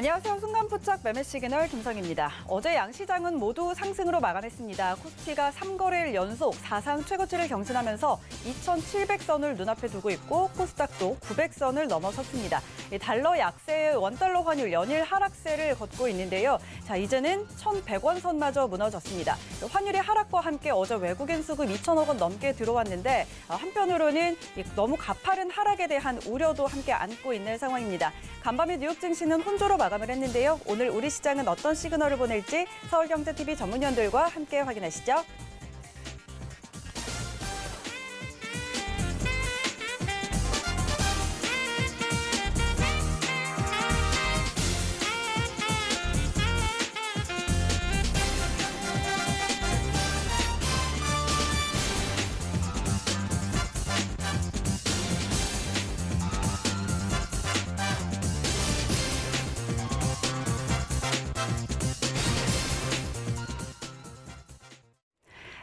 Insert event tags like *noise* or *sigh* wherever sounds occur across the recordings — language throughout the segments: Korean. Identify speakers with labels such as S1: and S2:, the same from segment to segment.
S1: 안녕하세요. 순간포착 매매 시그널 김성입니다. 어제 양시장은 모두 상승으로 마감했습니다. 코스피가 3거래일 연속 사상 최고치를 경신하면서 2,700선을 눈앞에 두고 있고 코스닥도 900선을 넘어섰습니다. 달러 약세의 원달러 환율 연일 하락세를 걷고 있는데요. 자, 이제는 1,100원 선마저 무너졌습니다. 환율의 하락과 함께 어제 외국인 수급 2천억 원 넘게 들어왔는데 아, 한편으로는 너무 가파른 하락에 대한 우려도 함께 안고 있는 상황입니다. 간밤에 뉴욕 증시는 혼조로 마감 을 했는데요. 오늘 우리 시장은 어떤 시그널을 보낼지 서울경제TV 전문위원들과 함께 확인하시죠.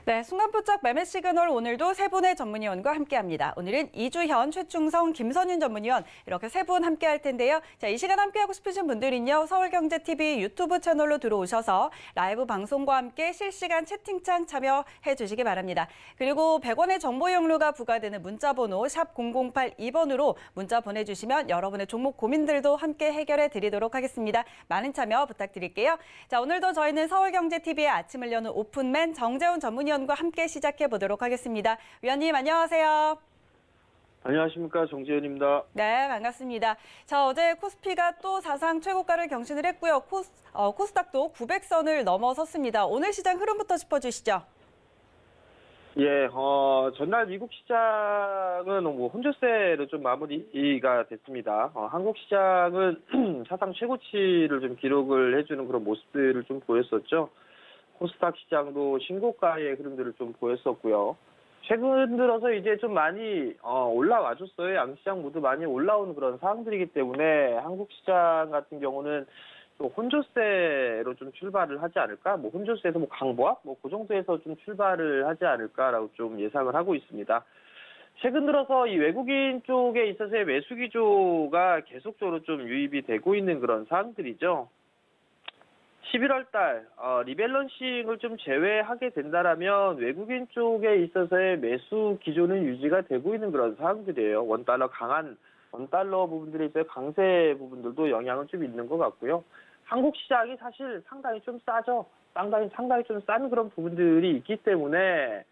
S1: 네, 순간포착 매매 시그널 오늘도 세 분의 전문위원과 함께합니다. 오늘은 이주현, 최충성, 김선윤 전문위원 이렇게 세 분 함께할 텐데요. 자, 이 시간 함께하고 싶으신 분들은요. 서울경제TV 유튜브 채널로 들어오셔서 라이브 방송과 함께 실시간 채팅창 참여해 주시기 바랍니다. 그리고 100원의 정보 이용료가 부과되는 문자번호 샵 0082번으로 문자 보내주시면 여러분의 종목 고민들도 함께 해결해 드리도록 하겠습니다. 많은 참여 부탁드릴게요. 자, 오늘도 저희는 서울경제TV의 아침을 여는 오픈맨 정재훈 전문위원 위원과 함께 시작해 보도록 하겠습니다. 위원님 안녕하세요.
S2: 안녕하십니까 정재현입니다.
S1: 네 반갑습니다. 자 어제 코스피가 또 사상 최고가를 경신을 했고요. 코스, 어, 코스닥도 900선을 넘어섰습니다. 오늘 시장 흐름부터 짚어주시죠.
S2: 예, 어, 전날 미국 시장은 뭐 혼조세로 좀 마무리가 됐습니다. 어, 한국 시장은 *clears throat* 사상 최고치를 좀 기록을 해주는 그런 모습들을 좀 보였었죠. 코스닥 시장도 신고가의 흐름들을 좀 보였었고요. 최근 들어서 이제 좀 많이 어, 올라와줬어요. 양시장 모두 많이 올라오는 그런 상황들이기 때문에 한국 시장 같은 경우는 또 혼조세로 좀 출발을 하지 않을까? 뭐 혼조세에서 뭐 강보합 뭐그 정도에서 좀 출발을 하지 않을까라고 좀 예상을 하고 있습니다. 최근 들어서 이 외국인 쪽에 있어서의 매수 기조가 계속적으로 좀 유입이 되고 있는 그런 상황들이죠. 11월 달 어, 리밸런싱을 좀 제외하게 된다라면 외국인 쪽에 있어서의 매수 기조는 유지가 되고 있는 그런 상황들이에요. 원달러 강한 원달러 부분들에 있어 강세 부분들도 영향은 좀 있는 것 같고요. 한국 시장이 사실 상당히 좀 싸죠. 상당히 상당히 좀 싼 그런 부분들이 있기 때문에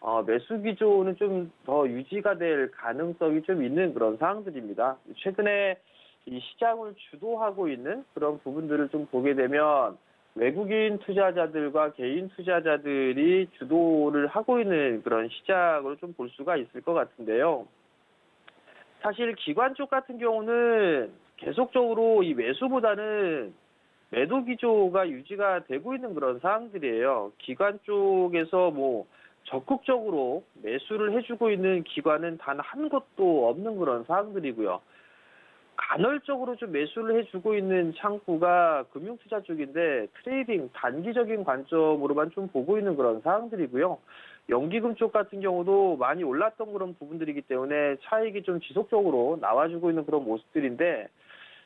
S2: 어, 매수 기조는 좀 더 유지가 될 가능성이 좀 있는 그런 상황들입니다. 최근에 이 시장을 주도하고 있는 그런 부분들을 좀 보게 되면 외국인 투자자들과 개인 투자자들이 주도를 하고 있는 그런 시장으로 좀 볼 수가 있을 것 같은데요. 사실 기관 쪽 같은 경우는 계속적으로 이 매수보다는 매도 기조가 유지가 되고 있는 그런 상황들이에요. 기관 쪽에서 뭐 적극적으로 매수를 해주고 있는 기관은 단 한 곳도 없는 그런 상황들이고요. 간헐적으로 좀 매수를 해주고 있는 창구가 금융투자 쪽인데 trading 단기적인 관점으로만 좀 보고 있는 그런 상황들이고요. 연기금 쪽 같은 경우도 많이 올랐던 그런 부분들이기 때문에 차익이 좀 지속적으로 나와주고 있는 그런 모습들인데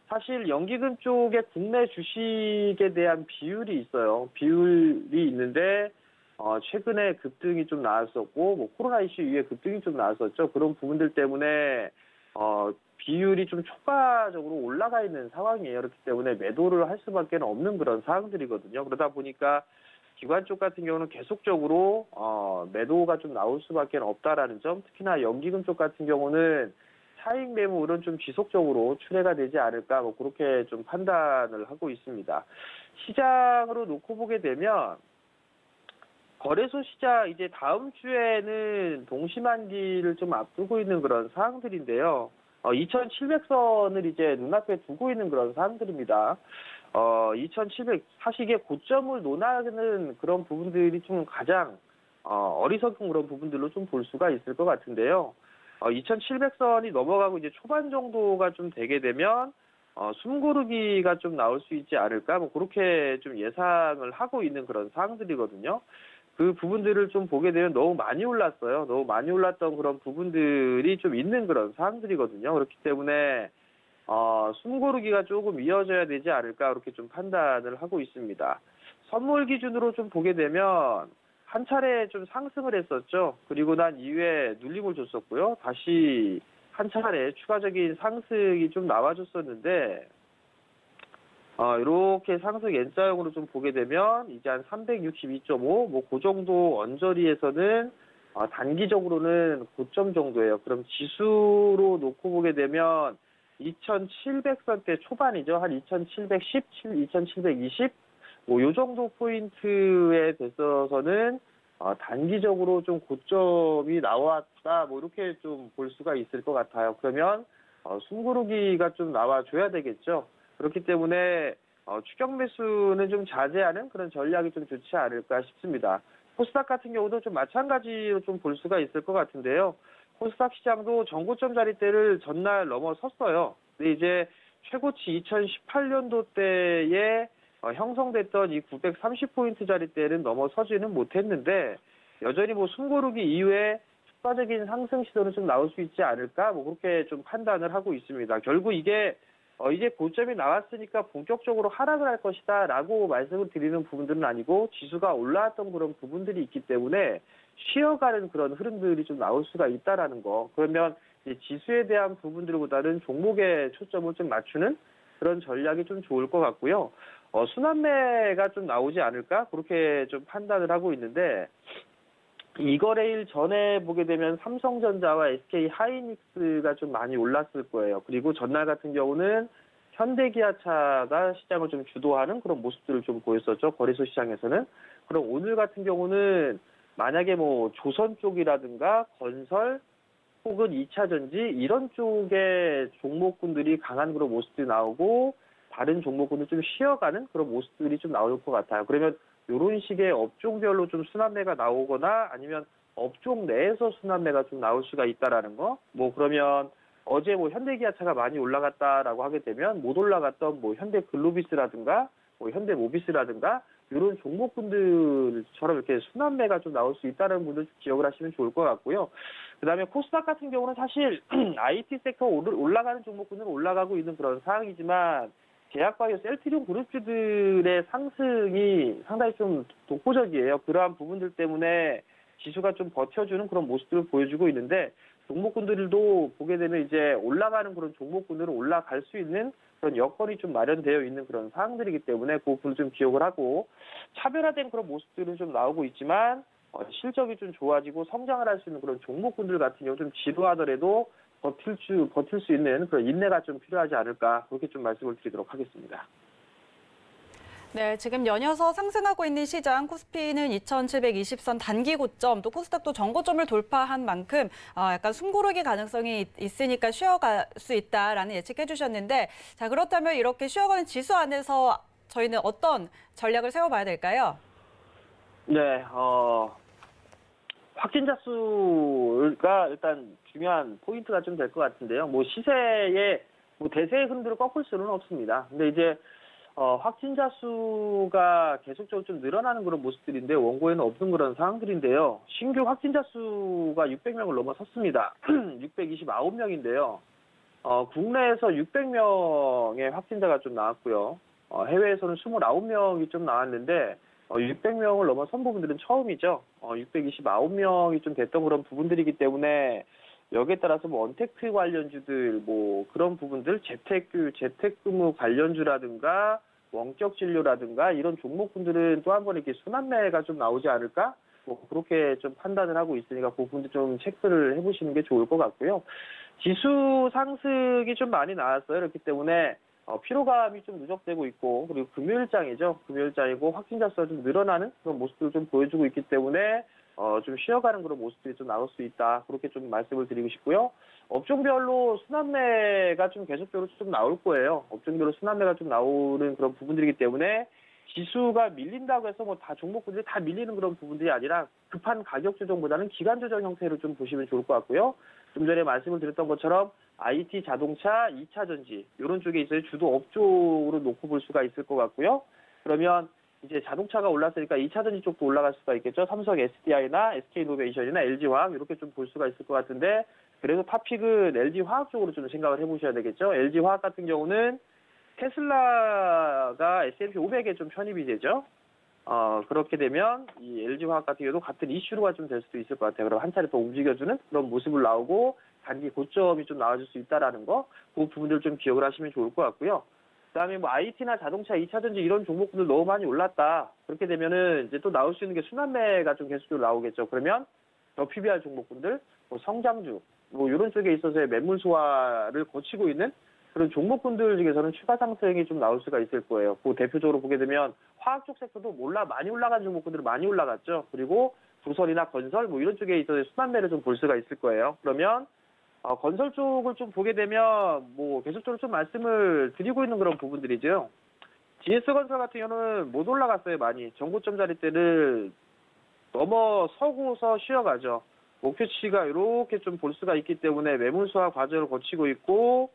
S2: 사실 연기금 쪽에 국내 주식에 대한 비율이 있어요. 비율이 있는데 어, 최근에 급등이 좀 나왔었고 뭐 코로나 이슈 이후에 급등이 좀 나왔었죠. 그런 부분들 때문에 어, 비율이 좀 초과적으로 올라가 있는 상황이에요. 그렇기 때문에 매도를 할 수밖에 없는 그런 상황들이거든요. 그러다 보니까 기관 쪽 같은 경우는 계속적으로 어, 매도가 좀 나올 수밖에 없다라는 점, 특히나 연기금 쪽 같은 경우는 차익 매물은 좀 지속적으로 출회가 되지 않을까 뭐 그렇게 좀 판단을 하고 있습니다. 시장으로 놓고 보게 되면 거래소 시장 이제 다음 주에는 동시만기를 좀 앞두고 있는 그런 상황들인데요. 어, 2,700선을 이제 눈앞에 두고 있는 그런 사람들입니다. 어, 2,700 사실 이 고점을 논하는 그런 부분들이 좀 가장 어, 어리석은 그런 부분들로 좀 볼 수가 있을 것 같은데요. 어, 2,700선이 넘어가고 이제 초반 정도가 좀 되게 되면 어, 숨고르기가 좀 나올 수 있지 않을까 뭐 그렇게 좀 예상을 하고 있는 그런 사항들이거든요. 그 부분들을 좀 보게 되면 너무 많이 올랐어요. 너무 많이 올랐던 그런 부분들이 좀 있는 그런 사항들이거든요. 그렇기 때문에 어, 숨고르기가 조금 이어져야 되지 않을까 그렇게 좀 판단을 하고 있습니다. 선물 기준으로 좀 보게 되면 한 차례 좀 상승을 했었죠. 그리고 난 이후에 눌림을 줬었고요. 다시 한 차례 추가적인 상승이 좀 나와줬었는데 어, 이렇게 상승 N자형으로 좀 보게 되면 이제 한 362.5, 뭐 그 정도 언저리에서는 어, 단기적으로는 고점 정도예요. 그럼 지수로 놓고 보게 되면 2,700선대 초반이죠. 한 2,710, 2,720, 뭐 요 정도 포인트에 됐어서는 어, 단기적으로 좀 고점이 나왔다, 뭐 이렇게 좀 볼 수가 있을 것 같아요. 그러면 어, 숨고르기가 좀 나와줘야 되겠죠. 그렇기 때문에 어, 추격 매수는 좀 자제하는 그런 전략이 좀 좋지 않을까 싶습니다. 코스닥 같은 경우도 좀 마찬가지로 좀 볼 수가 있을 것 같은데요. 코스닥 시장도 전고점 자리대를 전날 넘어섰어요. 근데 이제 최고치 2018년도 때에 어, 형성됐던 이 930포인트 자리대는 넘어서지는 못했는데 여전히 뭐 숨고르기 이후에 추가적인 상승 시도는 좀 나올 수 있지 않을까 뭐 그렇게 좀 판단을 하고 있습니다. 결국 이게 어, 이제 고점이 나왔으니까 본격적으로 하락을 할 것이다 라고 말씀을 드리는 부분들은 아니고 지수가 올라왔던 그런 부분들이 있기 때문에 쉬어가는 그런 흐름들이 좀 나올 수가 있다라는 거. 그러면 이제 지수에 대한 부분들보다는 종목에 초점을 좀 맞추는 그런 전략이 좀 좋을 것 같고요. 어, 순환매가 좀 나오지 않을까? 그렇게 좀 판단을 하고 있는데, 이거래일 전에 보게 되면 삼성전자와 SK 하이닉스가 좀 많이 올랐을 거예요. 그리고 전날 같은 경우는 현대기아차가 시장을 좀 주도하는 그런 모습들을 좀 보였었죠. 거래소 시장에서는. 그럼 오늘 같은 경우는 만약에 뭐 조선 쪽이라든가 건설 혹은 2차 전지 이런 쪽의 종목군들이 강한 그런 모습들이 나오고 다른 종목군은 좀 쉬어가는 그런 모습들이 좀 나올 것 같아요. 그러면 이런 식의 업종별로 좀 순환매가 나오거나 아니면 업종 내에서 순환매가 좀 나올 수가 있다라는 거. 뭐 그러면 어제 뭐 현대기아차가 많이 올라갔다라고 하게 되면 못 올라갔던 뭐 현대글로비스라든가 뭐 현대모비스라든가 이런 종목군들처럼 이렇게 순환매가 좀 나올 수 있다는 분들 기억을 하시면 좋을 것 같고요. 그다음에 코스닥 같은 경우는 사실 *clears throat* IT 섹터 올라가는 종목군은 올라가고 있는 그런 상황이지만 제약바이오 셀트리온 그룹주들의 상승이 상당히 좀 독보적이에요. 그러한 부분들 때문에 지수가 좀 버텨주는 그런 모습들을 보여주고 있는데 종목군들도 보게 되면 이제 올라가는 그런 종목군들은 올라갈 수 있는 그런 여건이 좀 마련되어 있는 그런 상황들이기 때문에 그 부분을 좀 기억을 하고 차별화된 그런 모습들은 좀 나오고 있지만 어, 실적이 좀 좋아지고 성장을 할 수 있는 그런 종목군들 같은 경우 좀 지루하더라도 버틸 수, 버틸 수 있는 그런 인내가 좀 필요하지 않을까 그렇게 좀 말씀을 드리도록 하겠습니다.
S1: 네, 지금 연이어서 상승하고 있는 시장 코스피는 2,720선 단기 고점, 또 코스닥도 전고점을 돌파한 만큼 어, 약간 숨고르기 가능성이 있으니까 쉬어갈 수 있다라는 예측해 주셨는데 자 그렇다면 이렇게 쉬어가는 지수 안에서 저희는 어떤 전략을 세워봐야 될까요?
S2: 네, 어, 확진자 수가 일단 중요한 포인트가 좀 될 것 같은데요. 뭐 시세에 뭐 대세의 흐름들을 꺾을 수는 없습니다. 근데 이제 어, 확진자 수가 계속적으로 좀 늘어나는 그런 모습들인데 원고에는 없는 그런 상황들인데요. 신규 확진자 수가 600명을 넘어섰습니다. *clears throat* 629명인데요. 어, 국내에서 600명의 확진자가 좀 나왔고요. 어, 해외에서는 29명이 좀 나왔는데 어, 600명을 넘어선 부분들은 처음이죠. 어, 629명이 좀 됐던 그런 부분들이기 때문에 여기에 따라서 뭐 언택트 관련주들 뭐 그런 부분들 재택 재택근무 관련주라든가 원격 진료라든가 이런 종목분들은 또 한 번 이렇게 순환매가 좀 나오지 않을까? 뭐 그렇게 좀 판단을 하고 있으니까 그 부분도 좀 체크를 해보시는 게 좋을 것 같고요. 지수 상승이 좀 많이 나왔어요. 그렇기 때문에 어, 피로감이 좀 누적되고 있고 그리고 금요일장이죠. 금요일장이고 확진자 수가 좀 늘어나는 그런 모습들을 좀 보여주고 있기 때문에 어, 좀 쉬어가는 그런 모습들이 좀 나올 수 있다. 그렇게 좀 말씀을 드리고 싶고요. 업종별로 순환매가 좀 계속적으로 좀 나올 거예요. 업종별로 순환매가 좀 나오는 그런 부분들이기 때문에 지수가 밀린다고 해서 뭐 다 종목군들이 다 밀리는 그런 부분들이 아니라 급한 가격 조정보다는 기간 조정 형태로 좀 보시면 좋을 것 같고요. 좀 전에 말씀을 드렸던 것처럼 IT 자동차, 2차 전지 이런 쪽에 있어요. 주도 업종으로 놓고 볼 수가 있을 것 같고요. 그러면 이제 자동차가 올랐으니까 2차 전지 쪽도 올라갈 수가 있겠죠. 삼성 SDI나 SK이노베이션이나 LG화학 이렇게 좀 볼 수가 있을 것 같은데 그래도 탑픽은 LG화학 쪽으로 좀 생각을 해보셔야 되겠죠. LG화학 같은 경우는 테슬라가 S&P 500에 좀 편입이 되죠. 어, 그렇게 되면 이 LG화학 같은 경우도 같은 이슈로가 좀 될 수도 있을 것 같아요. 그럼 한 차례 더 움직여주는 그런 모습을 나오고 단기 고점이 좀 나와줄 수 있다라는 거, 그 부분들 좀 기억을 하시면 좋을 것 같고요. 그다음에 뭐 IT나 자동차, 2차전지 이런 종목들 너무 많이 올랐다. 그렇게 되면은 이제 또 나올 수 있는 게 순환매가 좀 계속적으로 나오겠죠. 그러면 더 PBR 종목군들, 뭐 성장주, 뭐 이런 쪽에 있어서의 매물 소화를 거치고 있는 그런 종목군들 중에서는 추가 상승이 좀 나올 수가 있을 거예요. 그 대표적으로 보게 되면 화학 쪽 섹터도 몰라 많이 올라간 종목군들은 많이 올라갔죠. 그리고 부설이나 건설 뭐 이런 쪽에 있어서 순환매를 좀 볼 수가 있을 거예요. 그러면 어, 건설 쪽을 좀 보게 되면 뭐 계속적으로 좀 말씀을 드리고 있는 그런 부분들이죠. GS건설 같은 경우는 못 올라갔어요 많이 정고점 자리 때를 넘어서고서 쉬어가죠. 목표치가 이렇게 좀 볼 수가 있기 때문에 매물수화 과정을 거치고 있고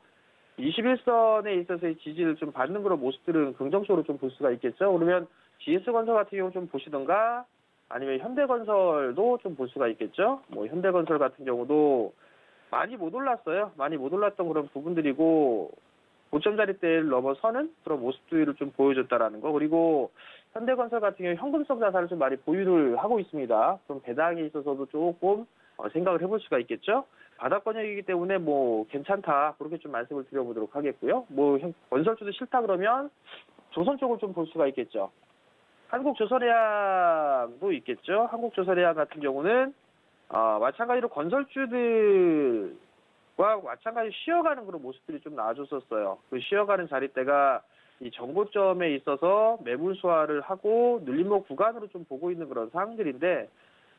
S2: 21선에 있어서의 지지를 좀 받는 그런 모습들은 긍정적으로 좀 볼 수가 있겠죠. 그러면 GS건설 같은 경우 좀 보시던가 아니면 현대건설도 좀 볼 수가 있겠죠. 뭐 현대건설 같은 경우도 많이 못 올랐어요. 많이 못 올랐던 그런 부분들이고 고점 자리대를 넘어서는 그런 모습들을 좀 보여줬다라는 거. 그리고 현대건설 같은 경우 현금성 자산을 좀 많이 보유를 하고 있습니다. 그럼 배당에 있어서도 조금 어, 생각을 해볼 수가 있겠죠. 바닥 권역이기 때문에 뭐 괜찮다 그렇게 좀 말씀을 드려보도록 하겠고요. 뭐 현- 건설주도 싫다 그러면 조선 쪽을 좀 볼 수가 있겠죠. 한국조선해양도 있겠죠. 한국조선해양 같은 경우는 어, 마찬가지로 건설주들과 마찬가지로 쉬어가는 그런 모습들이 좀 나와줬었어요. 그 쉬어가는 자리대가 이 정고점에 있어서 매물 소화를 하고 눌림목 구간으로 좀 보고 있는 그런 상황들인데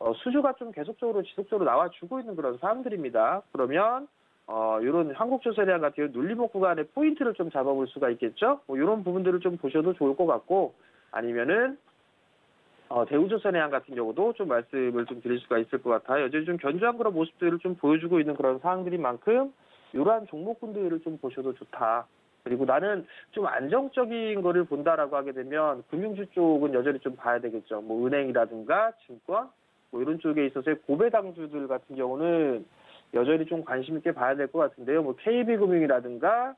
S2: 어, 수주가 좀 계속적으로 지속적으로 나와주고 있는 그런 상황들입니다. 그러면 어, 이런 한국조선해양 같은 경우 눌림목 구간의 포인트를 좀 잡아볼 수가 있겠죠. 뭐 이런 부분들을 좀 보셔도 좋을 것 같고 아니면은 어, 대우조선해양 같은 경우도 좀 말씀을 좀 드릴 수가 있을 것 같아요. 여전히 좀 견조한 그런 모습들을 좀 보여주고 있는 그런 상황들인 만큼 이러한 종목군들을 좀 보셔도 좋다. 그리고 나는 좀 안정적인 거를 본다라고 하게 되면 금융주 쪽은 여전히 좀 봐야 되겠죠. 뭐 은행이라든가 증권 뭐 이런 쪽에 있어서의 고배당주들 같은 경우는 여전히 좀 관심 있게 봐야 될 것 같은데요. 뭐 KB금융이라든가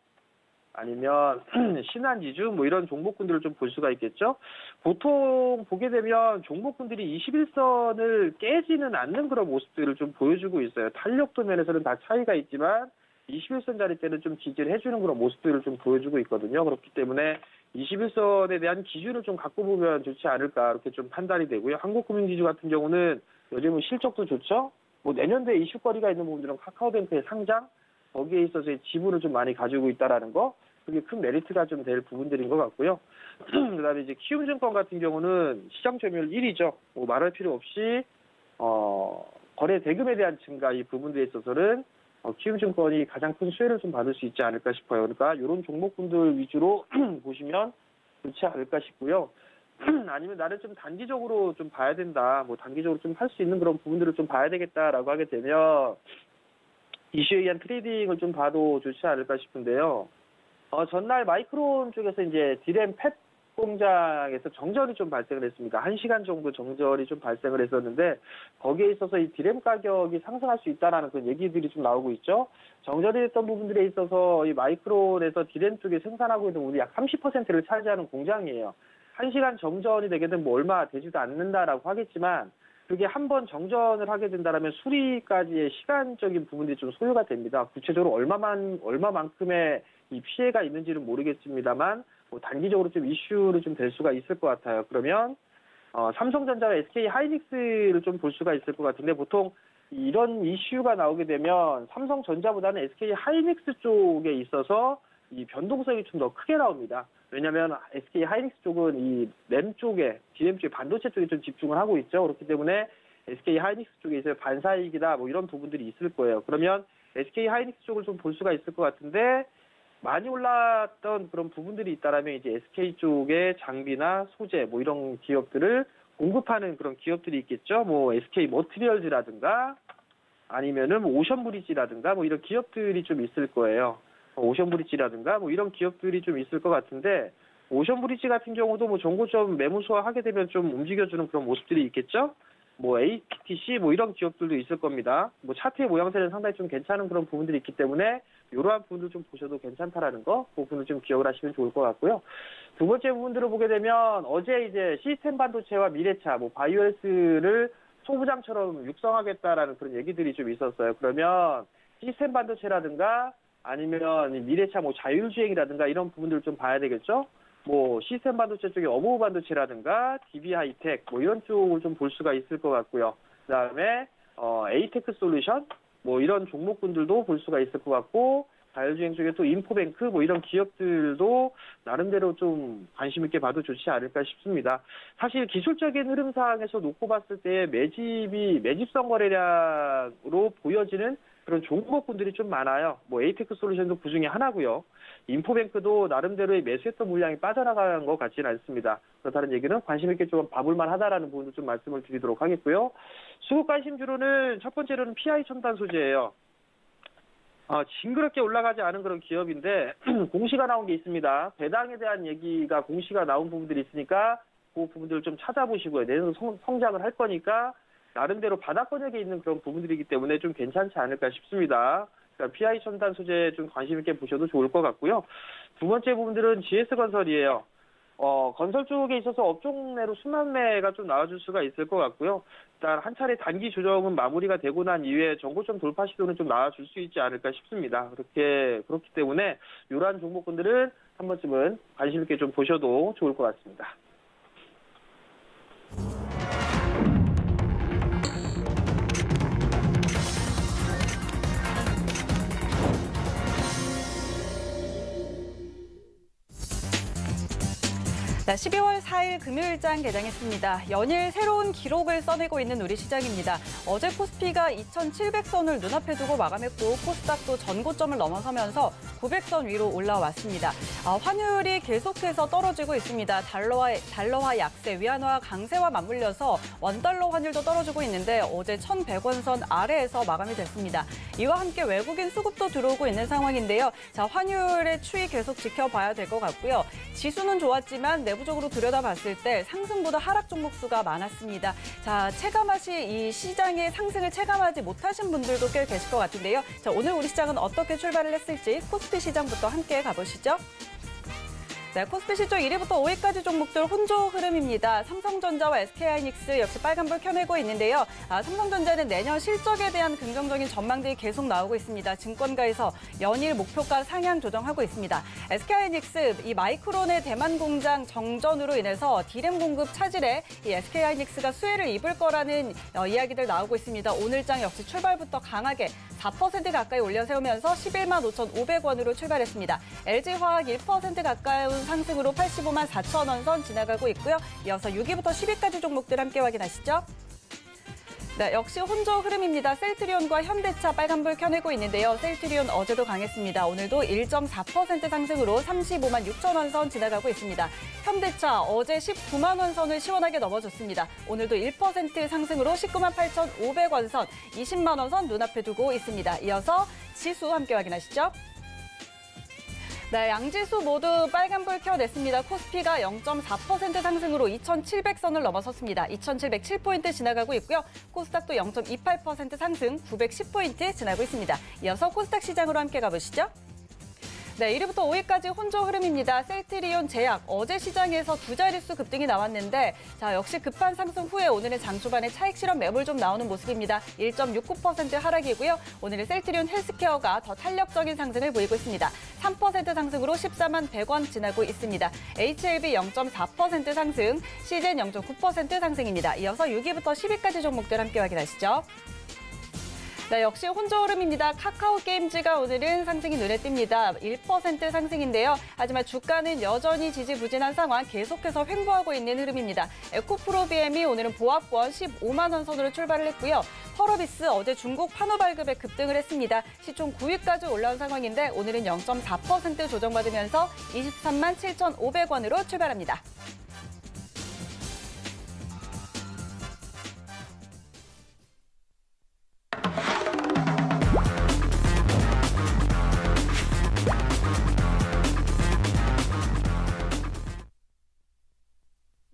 S2: 아니면 *clears throat* 신한지주 뭐 이런 종목군들을 좀 볼 수가 있겠죠. 보통 보게 되면 종목군들이 21선을 깨지는 않는 그런 모습들을 좀 보여주고 있어요. 탄력도 면에서는 다 차이가 있지만 21선 자리 때는 좀 지지를 해주는 그런 모습들을 좀 보여주고 있거든요. 그렇기 때문에 21선에 대한 기준을 좀 갖고 보면 좋지 않을까 이렇게 좀 판단이 되고요. 한국금융지주 같은 경우는 요즘은 실적도 좋죠. 뭐 내년도에 이슈거리가 있는 부분들은 카카오뱅크의 상장 거기에 있어서의 지분을 좀 많이 가지고 있다라는 거 그게 큰 메리트가 좀 될 부분들인 것 같고요. *clears throat* 그다음에 이제 키움증권 같은 경우는 시장 점유율 1위죠. 뭐 말할 필요 없이 어 거래 대금에 대한 증가 이 부분들에 있어서는 어, 키움증권이 가장 큰 수혜를 좀 받을 수 있지 않을까 싶어요. 그러니까 이런 종목군들 위주로 *clears throat* 보시면 좋지 않을까 싶고요. *clears throat* 아니면 나는 좀 단기적으로 좀 봐야 된다. 뭐 단기적으로 좀 할 수 있는 그런 부분들을 좀 봐야 되겠다라고 하게 되면 이슈에 의한 trading을 좀 봐도 좋지 않을까 싶은데요. 어, 전날 마이크론 쪽에서 이제 디램 fab 공장에서 정전이 좀 발생을 했습니다. 한 시간 정도 정전이 좀 발생을 했었는데 거기에 있어서 이 디램 가격이 상승할 수 있다라는 그런 얘기들이 좀 나오고 있죠. 정전이 됐던 부분들에 있어서 이 마이크론에서 디램 쪽에 생산하고 있는 우리 약 30%를 차지하는 공장이에요. 한 시간 정전이 되게 되면 뭐 얼마 되지도 않는다라고 하겠지만 그게 한 번 정전을 하게 된다라면 수리까지의 시간적인 부분들이 좀 소요가 됩니다. 구체적으로 얼마만 얼마만큼의 이 피해가 있는지는 모르겠습니다만 뭐 단기적으로 좀 이슈를 좀될 수가 있을 것 같아요. 그러면 어, 삼성전자와 SK 하이닉스를 좀 볼 수가 있을 것 같은데 보통 이런 이슈가 나오게 되면 삼성전자보다는 SK 하이닉스 쪽에 있어서 이 변동성이 좀 더 크게 나옵니다. 왜냐하면 SK 하이닉스 쪽은 이 램 쪽에, DRAM 쪽에 반도체 쪽에 좀 집중을 하고 있죠. 그렇기 때문에 SK 하이닉스 쪽에 이제 반사이익이다 뭐 이런 부분들이 있을 거예요. 그러면 SK 하이닉스 쪽을 좀 볼 수가 있을 것 같은데 많이 올랐던 그런 부분들이 있다라면 이제 SK 쪽의 장비나 소재 뭐 이런 기업들을 공급하는 그런 기업들이 있겠죠. 뭐 SK 머티리얼즈라든가 아니면은 뭐 오션브리지라든가 뭐 이런 기업들이 좀 있을 거예요. 오션브리지라든가 뭐 이런 기업들이 좀 있을 것 같은데 오션브리지 같은 경우도 뭐 정고점 매무수화 하게 되면 좀 움직여주는 그런 모습들이 있겠죠. 뭐 ATC 뭐 이런 기업들도 있을 겁니다. 뭐 차트의 모양새는 상당히 좀 괜찮은 그런 부분들이 있기 때문에 이러한 부분들 좀 보셔도 괜찮다라는 거, 그 부분을 좀 기억을 하시면 좋을 것 같고요. 두 번째 부분들을 보게 되면 어제 이제 시스템 반도체와 미래차, 뭐 바이오에스를 소부장처럼 육성하겠다라는 그런 얘기들이 좀 있었어요. 그러면 시스템 반도체라든가 아니면 미래차 뭐 자율주행이라든가 이런 부분들을 좀 봐야 되겠죠. 뭐 시스템 반도체 쪽에 어무 반도체라든가 DB 하이텍 뭐 이런 쪽을 좀 볼 수가 있을 것 같고요. 그다음에 어 에이테크 솔루션 뭐 이런 종목군들도 볼 수가 있을 것 같고 자율주행 쪽에 또 인포뱅크 뭐 이런 기업들도 나름대로 좀 관심 있게 봐도 좋지 않을까 싶습니다. 사실 기술적인 흐름상에서 놓고 봤을 때 매집이 매집성 거래량으로 보여지는 그런 종목군들이 좀 많아요. 뭐 에이테크 솔루션도 그 중에 하나고요. 인포뱅크도 나름대로의 매수했던 물량이 빠져나간 것 같지는 않습니다. 그렇다는 얘기는 관심 있게 좀 봐볼만 하다라는 부분도 좀 말씀을 드리도록 하겠고요. 수급 관심주로는 첫 번째로는 PI 첨단 소재예요. 어, 징그럽게 올라가지 않은 그런 기업인데 *clears throat* 공시가 나온 게 있습니다. 배당에 대한 얘기가 공시가 나온 부분들이 있으니까 그 부분들을 좀 찾아보시고요. 내년 성, 성장을 할 거니까 나름대로 바닥권역에 있는 그런 부분들이기 때문에 좀 괜찮지 않을까 싶습니다. 그러니까 PI 첨단 소재 좀 관심 있게 보셔도 좋을 것 같고요. 두 번째 부분들은 GS건설이에요. 어, 건설 쪽에 있어서 업종 내로 순환매가 좀 나와줄 수가 있을 것 같고요. 일단 한 차례 단기 조정은 마무리가 되고 난 이후에 정고점 돌파 시도는 좀 나와줄 수 있지 않을까 싶습니다. 그렇게, 그렇기 때문에 이러한 종목군들은 한 번쯤은 관심 있게 좀 보셔도 좋을 것 같습니다.
S1: 자, 12월 4일 금요일장 개장했습니다. 연일 새로운 기록을 써내고 있는 우리 시장입니다. 어제 코스피가 2,700선을 눈앞에 두고 마감했고 코스닥도 전고점을 넘어서면서 900선 위로 올라왔습니다. 아, 환율이 계속해서 떨어지고 있습니다. 달러와, 달러화 약세, 위안화 강세와 맞물려서 원달러 환율도 떨어지고 있는데 어제 1,100원 선 아래에서 마감이 됐습니다. 이와 함께 외국인 수급도 들어오고 있는 상황인데요. 자, 환율의 추이 계속 지켜봐야 될 것 같고요. 지수는 좋았지만 내부적으로 들여다봤을 때 상승보다 하락 종목 수가 많았습니다. 자, 체감하시 이 시장의 상승을 체감하지 못하신 분들도 꽤 계실 것 같은데요. 자, 오늘 우리 시장은 어떻게 출발을 했을지 코스피 시장부터 함께 가보시죠. 네, 코스피 시조 1위부터 5위까지 종목들 혼조 흐름입니다. 삼성전자와 SK하이닉스 역시 빨간불 켜내고 있는데요. 아, 삼성전자는 내년 실적에 대한 긍정적인 전망들이 계속 나오고 있습니다. 증권가에서 연일 목표가 상향 조정하고 있습니다. SK하이닉스 이 마이크론의 대만 공장 정전으로 인해서 디램 공급 차질에 이 SK하이닉스가 수혜를 입을 거라는 어, 이야기들 나오고 있습니다. 오늘장 역시 출발부터 강하게 4% 가까이 올려 세우면서 11만 5,500원으로 출발했습니다. LG화학 1% 가까운 상승으로 85만 4천 원 선 지나가고 있고요. 이어서 6위부터 10위까지 종목들 함께 확인하시죠. 네, 역시 혼조 흐름입니다. 셀트리온과 현대차 빨간불 켜내고 있는데요. 셀트리온 어제도 강했습니다. 오늘도 1.4% 상승으로 35만 6천 원 선 지나가고 있습니다. 현대차 어제 19만 원 선을 시원하게 넘어졌습니다. 오늘도 1% 상승으로 19만 8천 500원 선, 20만 원 선 눈앞에 두고 있습니다. 이어서 지수 함께 확인하시죠. 네, 양지수 모두 빨간불 켜냈습니다. 코스피가 0.4% 상승으로 2,700선을 넘어섰습니다. 2,707포인트 지나가고 있고요. 코스닥도 0.28% 상승 910포인트 지나고 있습니다. 이어서 코스닥 시장으로 함께 가보시죠. 네, 1위부터 5위까지 혼조 흐름입니다. 셀트리온 제약 어제 시장에서 두 자릿수 급등이 나왔는데 자 역시 급한 상승 후에 오늘은 장 초반에 차익 실현 매물 좀 나오는 모습입니다. 1.69% 하락이고요. 오늘은 셀트리온 헬스케어가 더 탄력적인 상승을 보이고 있습니다. 3% 상승으로 14만 100원 지나고 있습니다. HLB 0.4% 상승, 시젠 0.9% 상승입니다. 이어서 6위부터 10위까지 종목들 함께 확인하시죠. 네, 역시 혼조 흐름입니다. 카카오 게임즈가 오늘은 상승이 눈에 띕니다. 1% 상승인데요. 하지만 주가는 여전히 지지부진한 상황 계속해서 횡보하고 있는 흐름입니다. 에코프로 BM이 오늘은 보합권 15만 원 선으로 출발을 했고요. 펄어비스 어제 중국 판호 발급에 급등을 했습니다. 시총 9위까지 올라온 상황인데 오늘은 0.4% 조정받으면서 23만 7,500원으로 출발합니다.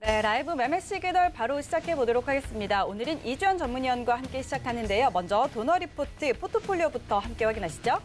S1: 네, 라이브 매매 시그널 바로 시작해 보도록 하겠습니다. 오늘은 이주연 전문위원과 함께 시작하는데요. 먼저 도너 리포트 포트폴리오부터 함께 확인하시죠.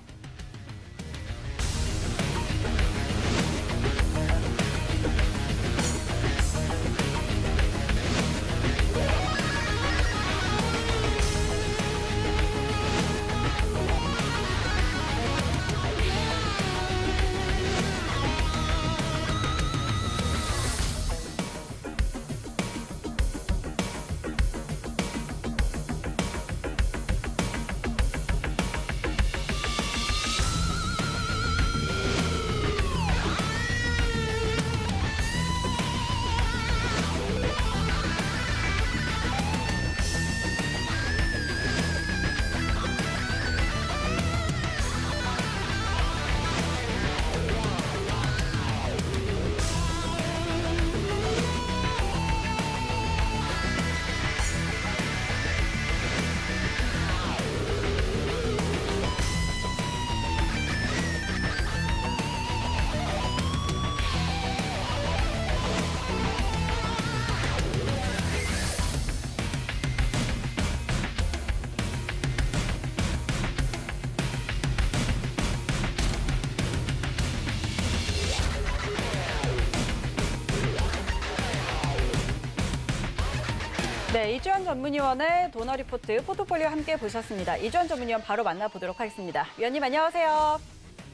S1: 네, 이주연 전문위원의 도너 리포트 포트폴리오 함께 보셨습니다. 이주연 전문위원 바로 만나보도록 하겠습니다. 위원님 안녕하세요.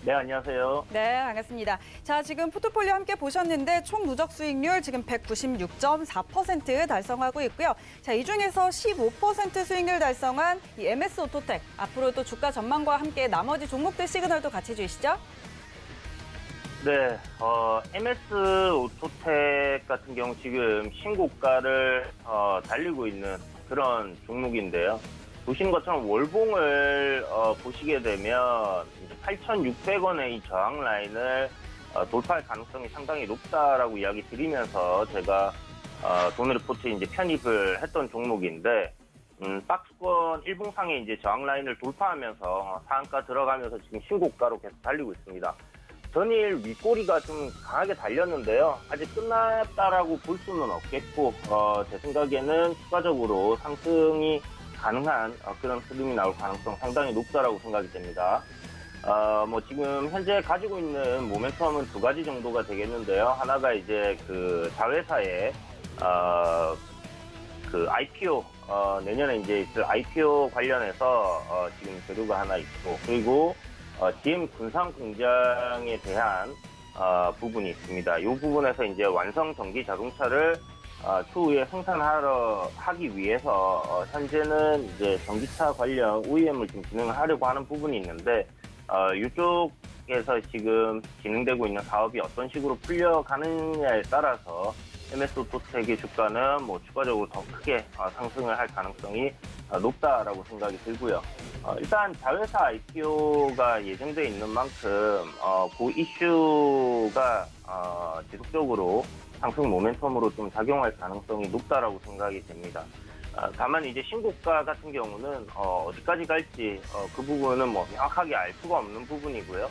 S3: 네, 안녕하세요.
S1: 네, 반갑습니다. 자, 지금 포트폴리오 함께 보셨는데 총 누적 수익률 지금 196.4% 달성하고 있고요. 자, 이 중에서 15% 수익률 달성한 이 MS 오토텍 앞으로도 주가 전망과 함께 나머지 종목들 시그널도 같이 주시죠.
S3: 네, 어, MS 오토텍 같은 경우 지금 신고가를 어, 달리고 있는 그런 종목인데요. 보시는 것처럼 월봉을 어, 보시게 되면 8,600원의 이 저항 라인을 어, 돌파할 가능성이 상당히 높다라고 이야기 드리면서 제가 어, 돈을 리포트에 이제 편입을 했던 종목인데 음, 박스권 일봉상에 이제 저항 라인을 돌파하면서 상한가 들어가면서 지금 신고가로 계속 달리고 있습니다. 전일 윗꼬리가 좀 강하게 달렸는데요. 아직 끝났다라고 볼 수는 없겠고, 어, 제 생각에는 추가적으로 상승이 가능한 어, 그런 흐름이 나올 가능성 상당히 높다라고 생각이 됩니다. 어, 뭐 지금 현재 가지고 있는 모멘텀은 두 가지 정도가 되겠는데요. 하나가 이제 그 자회사의 어, 그 IPO 어, 내년에 이제 있을 IPO 관련해서 어, 지금 재료가 하나 있고 그리고 어, GM 군산 공장에 대한 어, 부분이 있습니다. 이 부분에서 이제 완성 전기 자동차를 어, 추후에 생산하러 하기 위해서 어, 현재는 이제 전기차 관련 OEM을 좀 진행을 하려고 하는 부분이 있는데 어, 이쪽에서 지금 진행되고 있는 사업이 어떤 식으로 풀려가느냐에 따라서 MS 오토텍의 주가는 뭐 추가적으로 더 크게 어, 상승을 할 가능성이 어, 높다라고 생각이 들고요. 어, 일단 자회사 IPO가 예정돼 있는 만큼 어, 그 이슈가 어, 지속적으로 상승 모멘텀으로 좀 작용할 가능성이 높다라고 생각이 됩니다. 어, 다만 이제 신고가 같은 경우는 어, 디까지 갈지 어, 그 부분은 뭐 명확하게 알 수가 없는 부분이고요.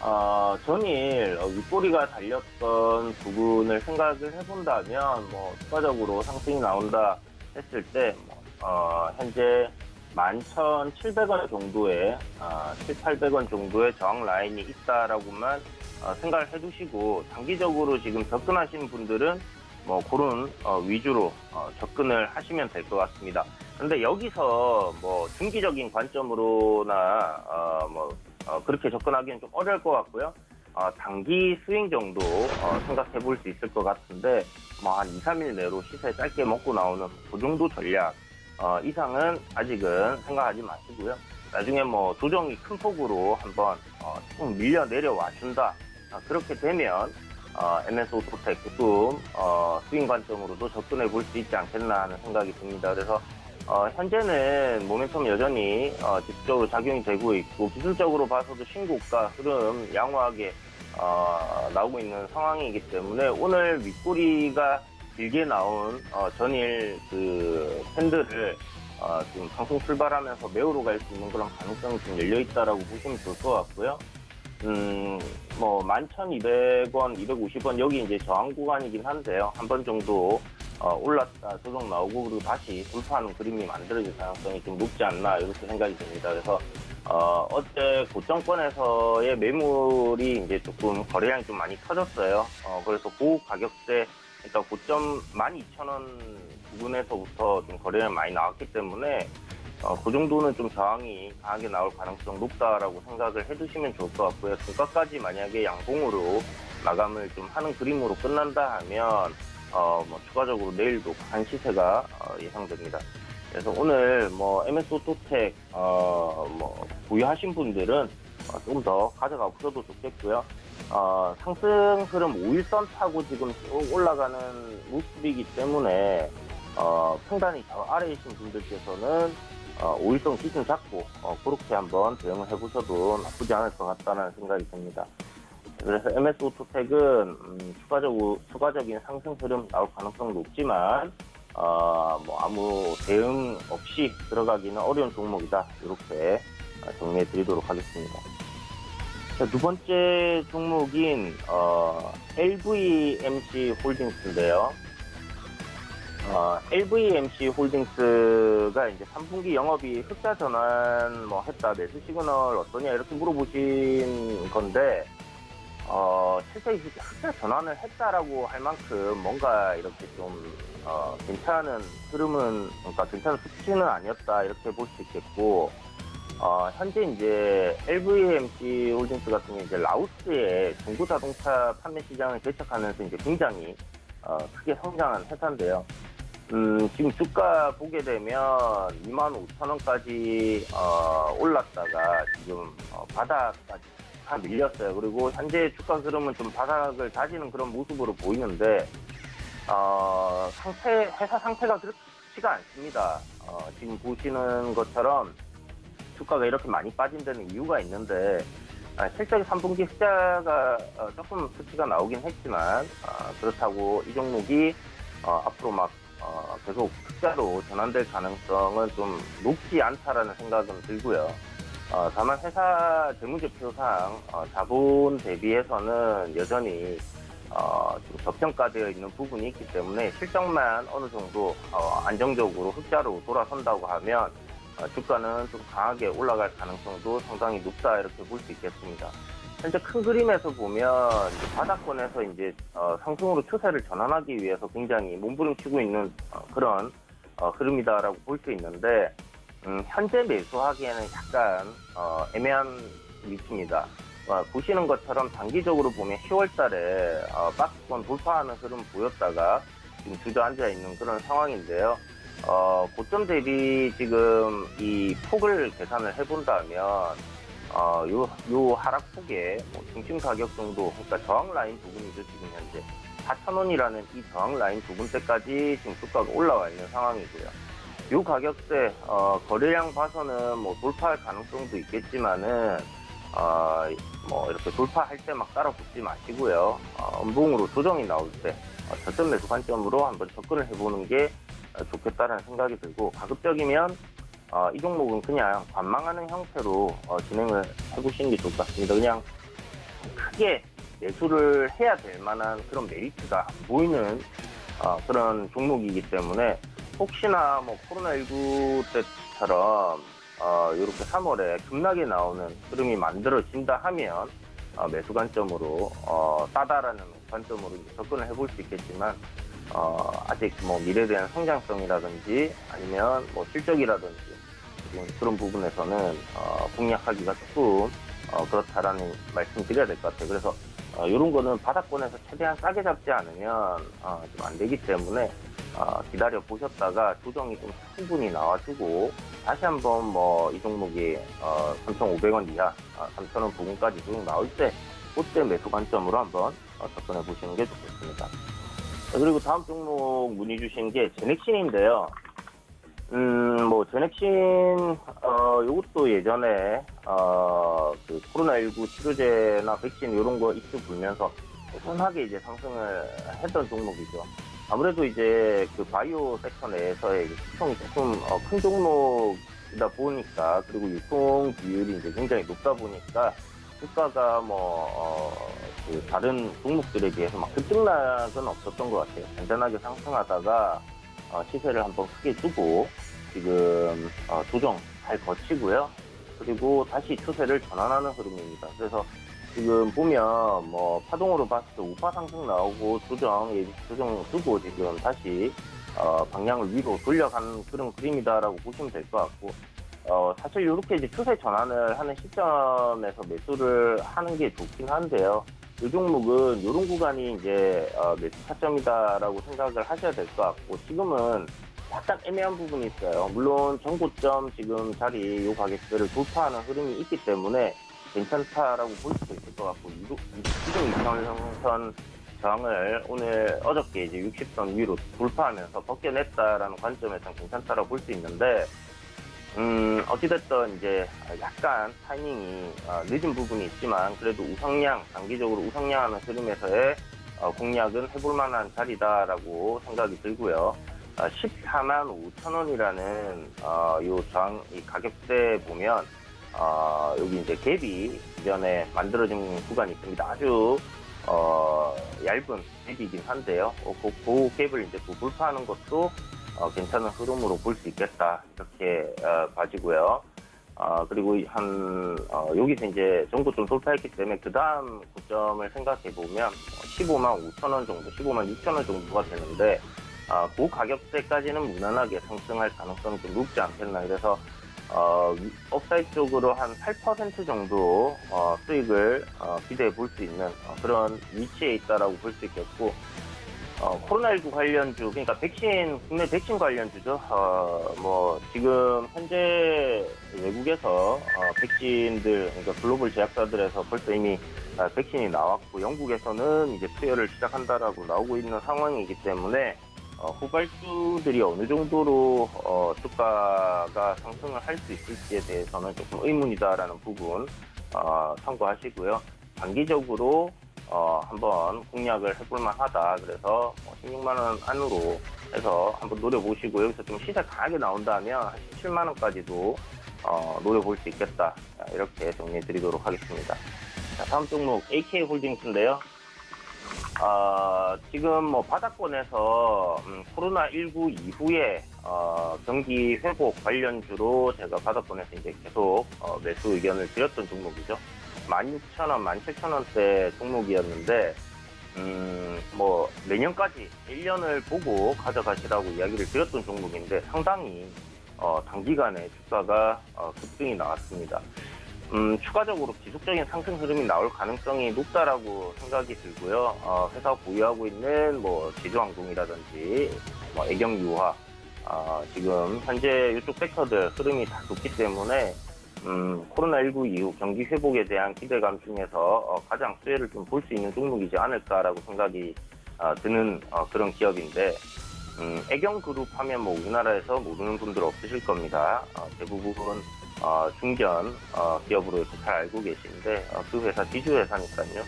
S3: 어, 전일 어, 윗꼬리가 달렸던 부분을 생각을 해본다면 뭐 추가적으로 상승이 나온다 했을 때 뭐, 어, 현재 11,700원 정도의 어, 7, 800원 정도의 저항 라인이 있다라고만 어, 생각을 해두시고 단기적으로 지금 접근하시는 분들은 뭐 그런 어, 위주로 어, 접근을 하시면 될 것 같습니다. 그런데 여기서 뭐 중기적인 관점으로나 어, 뭐 어, 그렇게 접근하기는 좀 어려울 것 같고요. 어, 단기 스윙 정도 어, 생각해 볼 수 있을 것 같은데 뭐 한 2, 3일 내로 시세 짧게 먹고 나오는 그 정도 전략 어, 이상은 아직은 생각하지 마시고요. 나중에 뭐 조정이 큰 폭으로 한번 어, 조금 밀려 내려와 준다. 아, 그렇게 되면 어, MS 오토텍 조금 어, 스윙 관점으로도 접근해 볼 수 있지 않겠나 하는 생각이 듭니다. 그래서 어, 현재는 모멘텀 여전히 어, 지속적으로 작용이 되고 있고 기술적으로 봐서도 신고가 흐름 양호하게 어, 나오고 있는 상황이기 때문에 오늘 윗꼬리가 길게 나온 어, 전일 그 팬들을 어, 지금 방송 출발하면서 메우러 갈수 있는 그런 가능성이 좀 열려 있다라고 보시면 좋을 것 같고요. 음, 뭐, 11,200원, 250원, 여기 이제 저항 구간이긴 한데요. 한 번 정도, 어, 올랐다, 조정 나오고, 그리고 다시 돌파하는 그림이 만들어질 가능성이 좀 높지 않나, 이렇게 생각이 듭니다. 그래서, 어, 어제 고점권에서의 매물이 이제 조금 거래량이 좀 많이 터졌어요. 어, 그래서 고 가격대, 그러니까 고점 12,000원 부근에서부터 좀 거래량이 많이 나왔기 때문에, 어, 그 정도는 좀 저항이 강하게 나올 가능성 높다라고 생각을 해두시면 좋을 것 같고요. 중가까지 만약에 양봉으로 마감을 좀 하는 그림으로 끝난다 하면, 어, 뭐, 추가적으로 내일도 강한 시세가 어, 예상됩니다. 그래서 오늘 뭐, MS 오토텍, 어, 뭐, 보유하신 분들은 어, 조금 더 가져가 보셔도 좋겠고요. 어, 상승 흐름 5일선 타고 지금 쭉 올라가는 모습이기 때문에, 어, 평단이 저 아래이신 분들께서는 어, 5일선 기준 잡고 어, 그렇게 한번 대응을 해보셔도 나쁘지 않을 것 같다는 생각이 듭니다. 그래서 MS 오토텍은 음, 추가적으로 추가적인 상승 흐름 나올 가능성 높지만 어, 뭐 아무 대응 없이 들어가기는 어려운 종목이다 이렇게 어, 정리해 드리도록 하겠습니다. 자, 두 번째 종목인 어, LVMC 홀딩스인데요. 어, LVMC 홀딩스가 이제 3분기 영업이 흑자 전환 뭐 했다, 매수 시그널 어떠냐 이렇게 물어보신 건데, 어, 실제 흑자 전환을 했다라고 할 만큼 뭔가 이렇게 좀, 어, 괜찮은 흐름은, 그러니까 괜찮은 수치는 아니었다 이렇게 볼 수 있겠고, 어, 현재 이제 LVMC 홀딩스 같은 경우 이제 라오스의 중고 자동차 판매 시장을 개척하면서 이제 굉장히 어, 크게 성장한 회사인데요. 음, 지금 주가 보게 되면 2만 5천 원까지 어, 올랐다가 지금 어, 바닥까지 다 밀렸어요. 그리고 현재 주가 흐름은 좀 바닥을 다지는 그런 모습으로 보이는데 어, 상태 회사 상태가 그렇지가 않습니다. 어, 지금 보시는 것처럼 주가가 이렇게 많이 빠진 데는 이유가 있는데 아, 실제 3분기 흑자가 어, 조금 수치가 나오긴 했지만 어, 그렇다고 이 종목이 어, 앞으로 막 어, 계속 흑자로 전환될 가능성은 좀 높지 않다라는 생각은 들고요. 어, 다만 회사 재무제표상 어, 자본 대비해서는 여전히 어, 좀 저평가되어 있는 부분이 있기 때문에 실적만 어느 정도 어, 안정적으로 흑자로 돌아선다고 하면 어, 주가는 좀 강하게 올라갈 가능성도 상당히 높다 이렇게 볼 수 있겠습니다. 현재 큰 그림에서 보면 바닥권에서 이제 어, 상승으로 추세를 전환하기 위해서 굉장히 몸부림치고 있는 어, 그런 어, 흐름이다라고 볼 수 있는데 음, 현재 매수하기에는 약간 어, 애매한 위치입니다. 어, 보시는 것처럼 단기적으로 보면 10월달에 어, 박스권 돌파하는 흐름 보였다가 지금 주저앉아 있는 그런 상황인데요. 어, 고점 대비 지금 이 폭을 계산을 해본다면 어, 요, 요 하락폭의 뭐 중심 가격 정도, 그러니까 저항 라인 부분이죠, 지금 현재. 4,000원이라는 이 저항 라인 부분대까지 지금 주가가 올라와 있는 상황이고요. 요 가격대, 어, 거래량 봐서는 뭐 돌파할 가능성도 있겠지만은, 어, 뭐 이렇게 돌파할 때 막 따라 붙지 마시고요. 어, 음봉으로 조정이 나올 때, 어, 저점 매수 관점으로 한번 접근을 해보는 게 어, 좋겠다라는 생각이 들고, 가급적이면 어, 이 종목은 그냥 관망하는 형태로 어, 진행을 해보시는 게 좋을 것 같습니다. 그냥 크게 매수를 해야 될 만한 그런 메리트가 안 보이는 어, 그런 종목이기 때문에 혹시나 뭐 코로나19 때처럼 어, 이렇게 3월에 급락이 나오는 흐름이 만들어진다 하면 어, 매수 관점으로 어, 싸다라는 관점으로 접근을 해볼 수 있겠지만 어, 아직 뭐 미래에 대한 성장성이라든지 아니면 뭐 실적이라든지 지금 그런 부분에서는 어, 공략하기가 조금 어, 그렇다라는 말씀 드려야 될 것 같아요. 그래서 어, 이런 거는 바닥권에서 최대한 싸게 잡지 않으면 어, 좀 안 되기 때문에 어, 기다려 보셨다가 조정이 좀 충분히 나와주고 다시 한번 뭐 이 종목이 어, 3,500원 이하, 아, 3,000원 부근까지 쭉 나올 때 그때 매수 관점으로 한번 어, 접근해 보시는 게 좋겠습니다. 자, 그리고 다음 종목 문의 주신 게 제넥신인데요. 음, 뭐, 제넥신, 어, 요것도 예전에, 어, 그, 코로나19 치료제나 백신 이런 거 이슈 불면서 꾸준하게 이제 상승을 했던 종목이죠. 아무래도 이제 그 바이오 섹터 내에서의 시총이 조금 어, 큰 종목이다 보니까, 그리고 유통 비율이 이제 굉장히 높다 보니까, 주가가 뭐, 어, 그 다른 종목들에 비해서 막 급등락은 없었던 것 같아요. 잔잔하게 상승하다가, 어, 시세를 한번 크게 주고 지금 어, 조정 잘 거치고요. 그리고 다시 추세를 전환하는 흐름입니다. 그래서 지금 보면 뭐 파동으로 봤을 때 우파 상승 나오고 조정 예, 조정 주고 지금 다시 어, 방향을 위로 돌려가는 그런 그림이다라고 보시면 될 것 같고 어, 사실 이렇게 이제 추세 전환을 하는 시점에서 매수를 하는 게 좋긴 한데요. 이 종목은 이런 구간이 이제 어, 매수 타점이다라고 생각을 하셔야 될 것 같고 지금은 약간 애매한 부분이 있어요. 물론 정고점 지금 자리 이 가격대를 돌파하는 흐름이 있기 때문에 괜찮다라고 볼 수도 있을 것 같고 이동 이평선 저항을 오늘 어저께 이제 60선 위로 돌파하면서 벗겨냈다라는 관점에서 괜찮다라고 볼 수 있는데 음, 어찌됐든 이제 약간 타이밍이 어, 늦은 부분이 있지만 그래도 우상향, 장기적으로 우상향하는 흐름에서의 어, 공략은 해볼 만한 자리다라고 생각이 들고요. 어, 14만 5천 원이라는 어, 요 저항, 이 가격대 보면 어, 여기 이제 갭이 기존에 만들어진 구간이 있습니다. 아주 어, 얇은 갭이긴 한데요. 어, 그, 그 갭을 이제 또 돌파하는 것도 어, 괜찮은 흐름으로 볼 수 있겠다 이렇게 어, 봐지고요. 어, 그리고 한 어, 여기서 이제 정고점 돌파했기 때문에 그 다음 고점을 생각해 보면 15만 5천 원 정도, 15만 6천 원 정도가 되는데 어, 그 가격대까지는 무난하게 상승할 가능성이 좀 높지 않겠나 그래서 어, upside 쪽으로 한 8% 정도 어, 수익을 어, 기대해 볼 수 있는 어, 그런 위치에 있다라고 볼 수 있겠고 어, 코로나19 관련주, 그러니까 백신, 국내 백신 관련주죠. 어, 뭐, 지금, 현재 외국에서, 어, 백신들, 그러니까 글로벌 제약사들에서 벌써 이미 어, 백신이 나왔고, 영국에서는 이제 투여를 시작한다라고 나오고 있는 상황이기 때문에, 어, 후발주들이 어느 정도로, 어, 주가가 상승을 할 수 있을지에 대해서는 조금 의문이다라는 부분, 어, 참고하시고요. 단기적으로, 어, 한번 공략을 해볼 만 하다. 그래서 16만 원 안으로 해서 한번 노려보시고 여기서 좀 시세 강하게 나온다면 한 17만 원까지도 어, 노려볼 수 있겠다. 자, 이렇게 정리해 드리도록 하겠습니다. 자, 다음 종목 AK 홀딩스인데요. 어, 지금 뭐 바닥권에서 음, 코로나19 이후에 어, 경기 회복 관련주로 제가 바닥권에서 이제 계속 어, 매수 의견을 드렸던 종목이죠. 16,000원, 17,000원대 종목이었는데, 음, 뭐, 내년까지 1년을 보고 가져가시라고 이야기를 드렸던 종목인데, 상당히, 어, 단기간에 주가가, 어, 급등이 나왔습니다. 음, 추가적으로 지속적인 상승 흐름이 나올 가능성이 높다라고 생각이 들고요. 어, 회사가 보유하고 있는 뭐, 제주항공이라든지, 뭐, 애경유화, 어, 지금 현재 이쪽 섹터들 흐름이 다 좋기 때문에, 음, 코로나19 이후 경기 회복에 대한 기대감 중에서 어, 가장 수혜를 좀 볼 수 있는 종목이지 않을까라고 생각이 어, 드는 어, 그런 기업인데 음, 애경그룹 하면 뭐 우리나라에서 모르는 분들 없으실 겁니다. 어, 대부분 어, 중견 어, 기업으로 잘 알고 계신데 어, 그 회사 지주 회사니까요.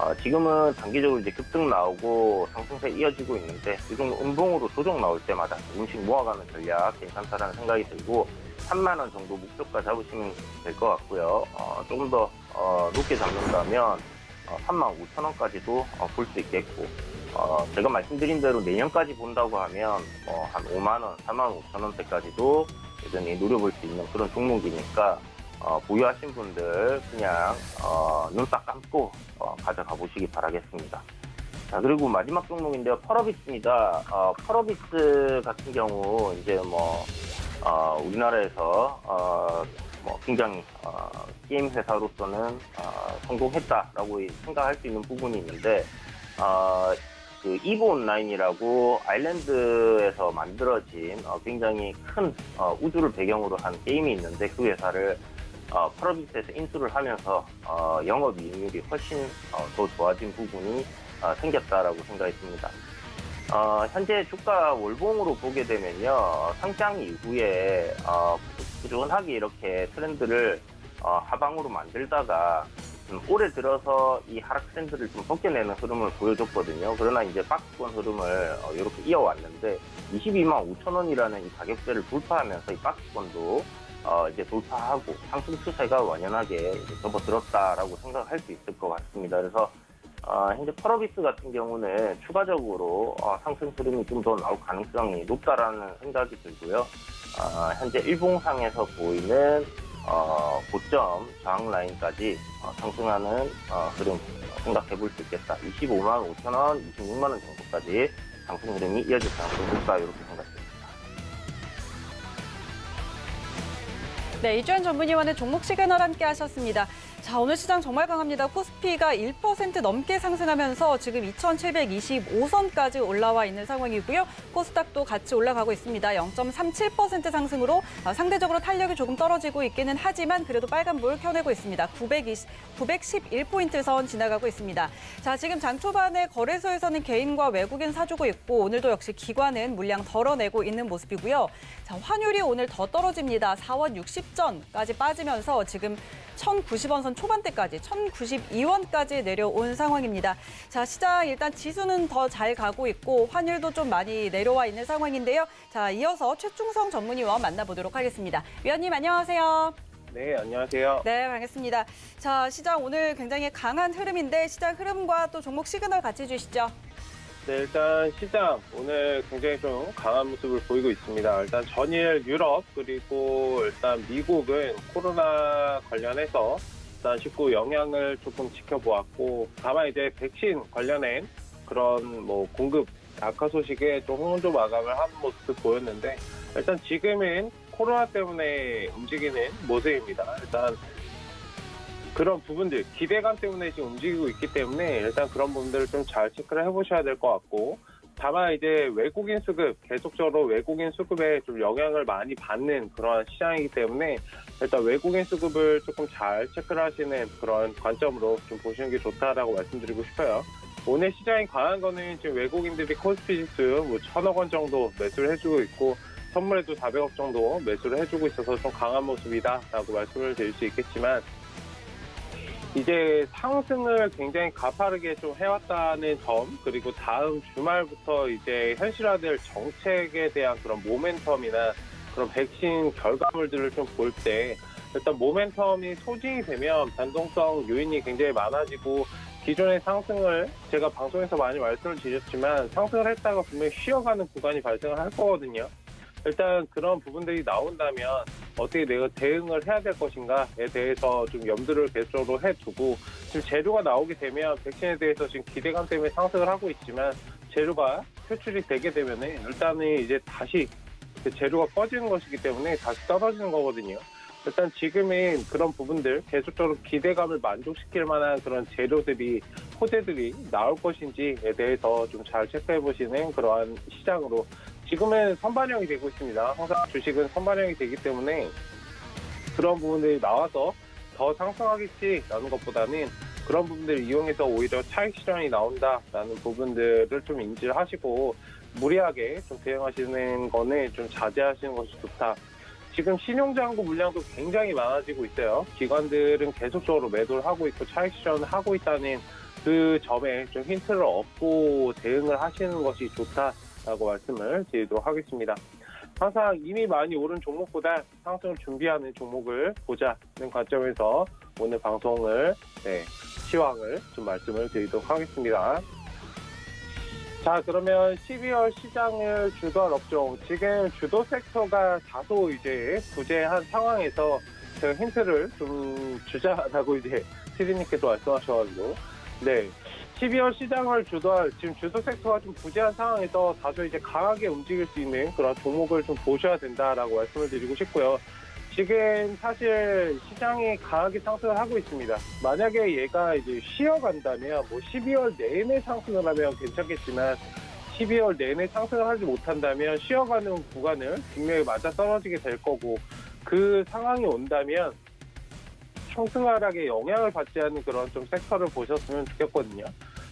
S3: 어, 지금은 단기적으로 이제 급등 나오고 상승세 이어지고 있는데 지금 음봉으로 조정 나올 때마다 조금씩 모아가는 전략 괜찮다라는 생각이 들고 3만 원 정도 목표가 잡으시면 될 것 같고요. 어, 조금 더 어, 높게 잡는다면 어, 3만 5천 원까지도 어, 볼 수 있겠고 어, 제가 말씀드린 대로 내년까지 본다고 하면 어, 한 5만 원, 4만 5천 원대까지도 여전히 노려볼 수 있는 그런 종목이니까 어, 보유하신 분들 그냥 어, 눈 딱 감고 어, 가져가 보시기 바라겠습니다. 자 그리고 마지막 종목인데요, 펄어비스입니다. 어, 펄어비스 같은 경우 이제 뭐 어, 우리나라에서 어, 뭐 굉장히 어, 게임 회사로서는 어, 성공했다라고 생각할 수 있는 부분이 있는데 어, 그 이브 온라인이라고 아일랜드에서 만들어진 어, 굉장히 큰 어, 우주를 배경으로 한 게임이 있는데 그 회사를 어, 프로비스에서 인수를 하면서 어, 영업 이익률이 훨씬 어, 더 좋아진 부분이 어, 생겼다라고 생각했습니다. 어, 현재 주가 월봉으로 보게 되면요 상장 이후에 어, 꾸준하게 이렇게 트렌드를 어, 하방으로 만들다가 음, 올해 들어서 이 하락 트렌드를 좀 벗겨내는 흐름을 보여줬거든요. 그러나 이제 박스권 흐름을 어, 이렇게 이어왔는데 22만 5천 원이라는 이 가격대를 돌파하면서 이 박스권도 어, 이제 돌파하고 상승 추세가 완연하게 접어들었다라고 생각할 수 있을 것 같습니다. 그래서 어, 현재 펄어비스 같은 경우는 추가적으로 어, 상승 흐름이 좀 더 나올 가능성이 높다라는 생각이 들고요. 어, 현재 일봉상에서 보이는 어, 고점 저항 라인까지 어, 상승하는 어, 흐름 생각해 볼 수 있겠다. 25만 5천 원, 26만 원 정도까지 상승 흐름이 이어질 가능성이 높다 이렇게 생각합니다.
S1: 네, 이주연 전문위원의 종목 시그널 함께 하셨습니다. 자, 오늘 시장 정말 강합니다. 코스피가 1% 넘게 상승하면서 지금 2,725선까지 올라와 있는 상황이고요. 코스닥도 같이 올라가고 있습니다. 0.37% 상승으로 아, 상대적으로 탄력이 조금 떨어지고 있기는 하지만 그래도 빨간불 켜내고 있습니다. 920, 911포인트 선 지나가고 있습니다. 자, 지금 장 초반에 거래소에서는 개인과 외국인 사주고 있고 오늘도 역시 기관은 물량 덜어내고 있는 모습이고요. 자, 환율이 오늘 더 떨어집니다. 4원 60전까지 빠지면서 지금 1,090원 선 초반대까지 1,092원까지 내려온 상황입니다. 자, 시장 일단 지수는 더 잘 가고 있고 환율도 좀 많이 내려와 있는 상황인데요. 자, 이어서 최충성 전문위원 만나보도록 하겠습니다. 위원님 안녕하세요.
S4: 네, 안녕하세요.
S1: 네, 반갑습니다. 자, 시장 오늘 굉장히 강한 흐름인데 시장 흐름과 또 종목 시그널 같이 주시죠.
S4: 네, 일단 시장 오늘 굉장히 좀 강한 모습을 보이고 있습니다. 일단 전일 유럽 그리고 일단 미국은 코로나 관련해서 일단 쉽고 영향을 조금 지켜보았고 다만 이제 백신 관련된 그런 뭐 공급 악화 소식에 좀 홍조 마감을 한 모습을 보였는데 일단 지금은 코로나 때문에 움직이는 모습입니다. 일단 그런 부분들 기대감 때문에 지금 움직이고 있기 때문에 일단 그런 부분들을 좀 잘 체크를 해보셔야 될 것 같고 다만 이제 외국인 수급 계속적으로 외국인 수급에 좀 영향을 많이 받는 그런 시장이기 때문에 일단 외국인 수급을 조금 잘 체크를 하시는 그런 관점으로 좀 보시는 게 좋다라고 말씀드리고 싶어요. 오늘 시장이 강한 거는 지금 외국인들이 코스피 지수 뭐 천억 원 정도 매수를 해주고 있고 선물에도 400억 정도 매수를 해주고 있어서 좀 강한 모습이다라고 말씀을 드릴 수 있겠지만 이제 상승을 굉장히 가파르게 좀 해왔다는 점 그리고 다음 주말부터 이제 현실화될 정책에 대한 그런 모멘텀이나 그런 백신 결과물들을 좀 볼 때 일단 모멘텀이 소진이 되면 변동성 요인이 굉장히 많아지고 기존의 상승을 제가 방송에서 많이 말씀을 드렸지만 상승을 했다가 분명히 쉬어가는 구간이 발생을 할 거거든요. 일단 그런 부분들이 나온다면 어떻게 내가 대응을 해야 될 것인가에 대해서 좀 염두를 계속적으로 해두고 지금 재료가 나오게 되면 백신에 대해서 지금 기대감 때문에 상승을 하고 있지만 재료가 표출이 되게 되면은 일단은 이제 다시 그 재료가 꺼지는 것이기 때문에 다시 떨어지는 거거든요. 일단 지금은 그런 부분들 계속적으로 기대감을 만족시킬 만한 그런 재료들이 호재들이 나올 것인지에 대해서 좀 잘 체크해 보시는 그러한 시장으로 지금은 선반영이 되고 있습니다. 항상 주식은 선반영이 되기 때문에 그런 부분들이 나와서 더 상승하겠지 라는 것보다는 그런 부분들을 이용해서 오히려 차익 실현이 나온다라는 부분들을 좀 인지를 하시고 무리하게 좀 대응하시는 거는 좀 자제하시는 것이 좋다. 지금 신용장구 물량도 굉장히 많아지고 있어요. 기관들은 계속적으로 매도를 하고 있고 차익 실현을 하고 있다는 그 점에 좀 힌트를 얻고 대응을 하시는 것이 좋다 라고 말씀을 드리도록 하겠습니다. 항상 이미 많이 오른 종목보다 상승을 준비하는 종목을 보자는 관점에서 오늘 방송을 네, 시황을 좀 말씀을 드리도록 하겠습니다. 자 그러면 12월 시장을 주도할 업종 지금 주도 섹터가 다소 이제 부재한 상황에서 제가 힌트를 좀 주자라고 이제 *laughs* 피디님께서 말씀하셔가지고 네 12월 시장을 주도할 지금 주도 섹터가 좀 부재한 상황에서 다소 이제 강하게 움직일 수 있는 그런 종목을 좀 보셔야 된다라고 말씀을 드리고 싶고요. 지금 사실 시장이 강하게 상승을 하고 있습니다. 만약에 얘가 이제 쉬어간다면 뭐 12월 내내 상승을 하면 괜찮겠지만 12월 내내 상승을 하지 못한다면 쉬어가는 구간을 분명히 맞아 떨어지게 될 거고 그 상황이 온다면 청승하락에 영향을 받지 않는 그런 좀 섹터를 보셨으면 좋겠거든요.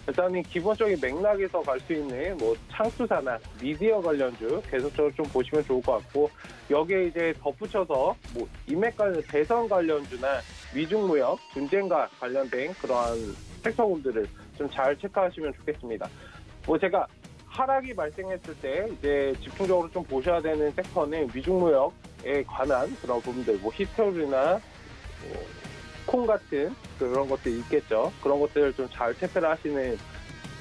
S4: 일단은 기본적인 맥락에서 갈 수 있는 뭐 창수사나 미디어 관련주 계속적으로 좀 보시면 좋을 것 같고 여기에 이제 덧붙여서 뭐 인맥 관련 대선 관련주나 미중 무역 분쟁과 관련된 그러한 섹터군들을 좀 잘 체크하시면 좋겠습니다. 뭐 제가 하락이 발생했을 때 이제 집중적으로 좀 보셔야 되는 섹터는 미중 무역에 관한 그런 부분들, 뭐 히스토리나 뭐, 콩 같은 그런 것들이 있겠죠. 그런 것들을 좀잘 체크를 하시는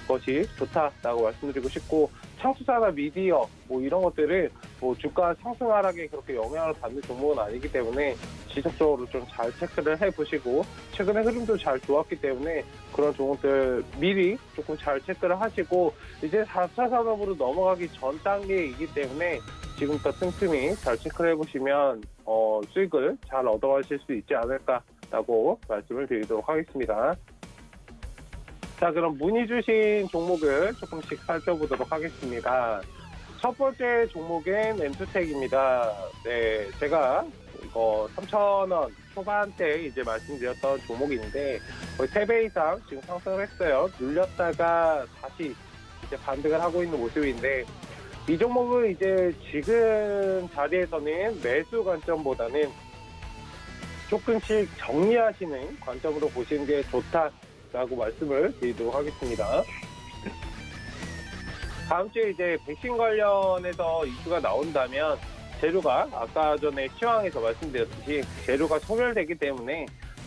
S4: 것이 좋다라고 말씀드리고 싶고 창수사나 미디어 뭐 이런 것들은 뭐 주가 상승 하락에 그렇게 영향을 받는 종목은 아니기 때문에 지속적으로 좀 잘 체크를 해보시고 최근에 흐름도 잘 좋았기 때문에 그런 종목들 미리 조금 잘 체크를 하시고 이제 4차 산업으로 넘어가기 전 단계이기 때문에 지금부터 틈틈이 잘 체크를 해보시면 어, 수익을 잘 얻어가실 수 있지 않을까 라고 말씀을 드리도록 하겠습니다. 자, 그럼 문의 주신 종목을 조금씩 살펴보도록 하겠습니다. 첫 번째 종목은 엔투텍입니다. 네, 제가 이거 3,000원 초반대 이제 말씀드렸던 종목인데 거의 3배 이상 지금 상승을 했어요. 눌렸다가 다시 이제 반등을 하고 있는 모습인데 이 종목은 이제 지금 자리에서는 매수 관점보다는 조금씩 정리하시는 관점으로 보시는 게 좋다라고 말씀을 드리도록 하겠습니다. 다음 주에 이제 백신 관련해서 이슈가 나온다면 재료가 아까 전에 시황에서 말씀드렸듯이 재료가 소멸되기 때문에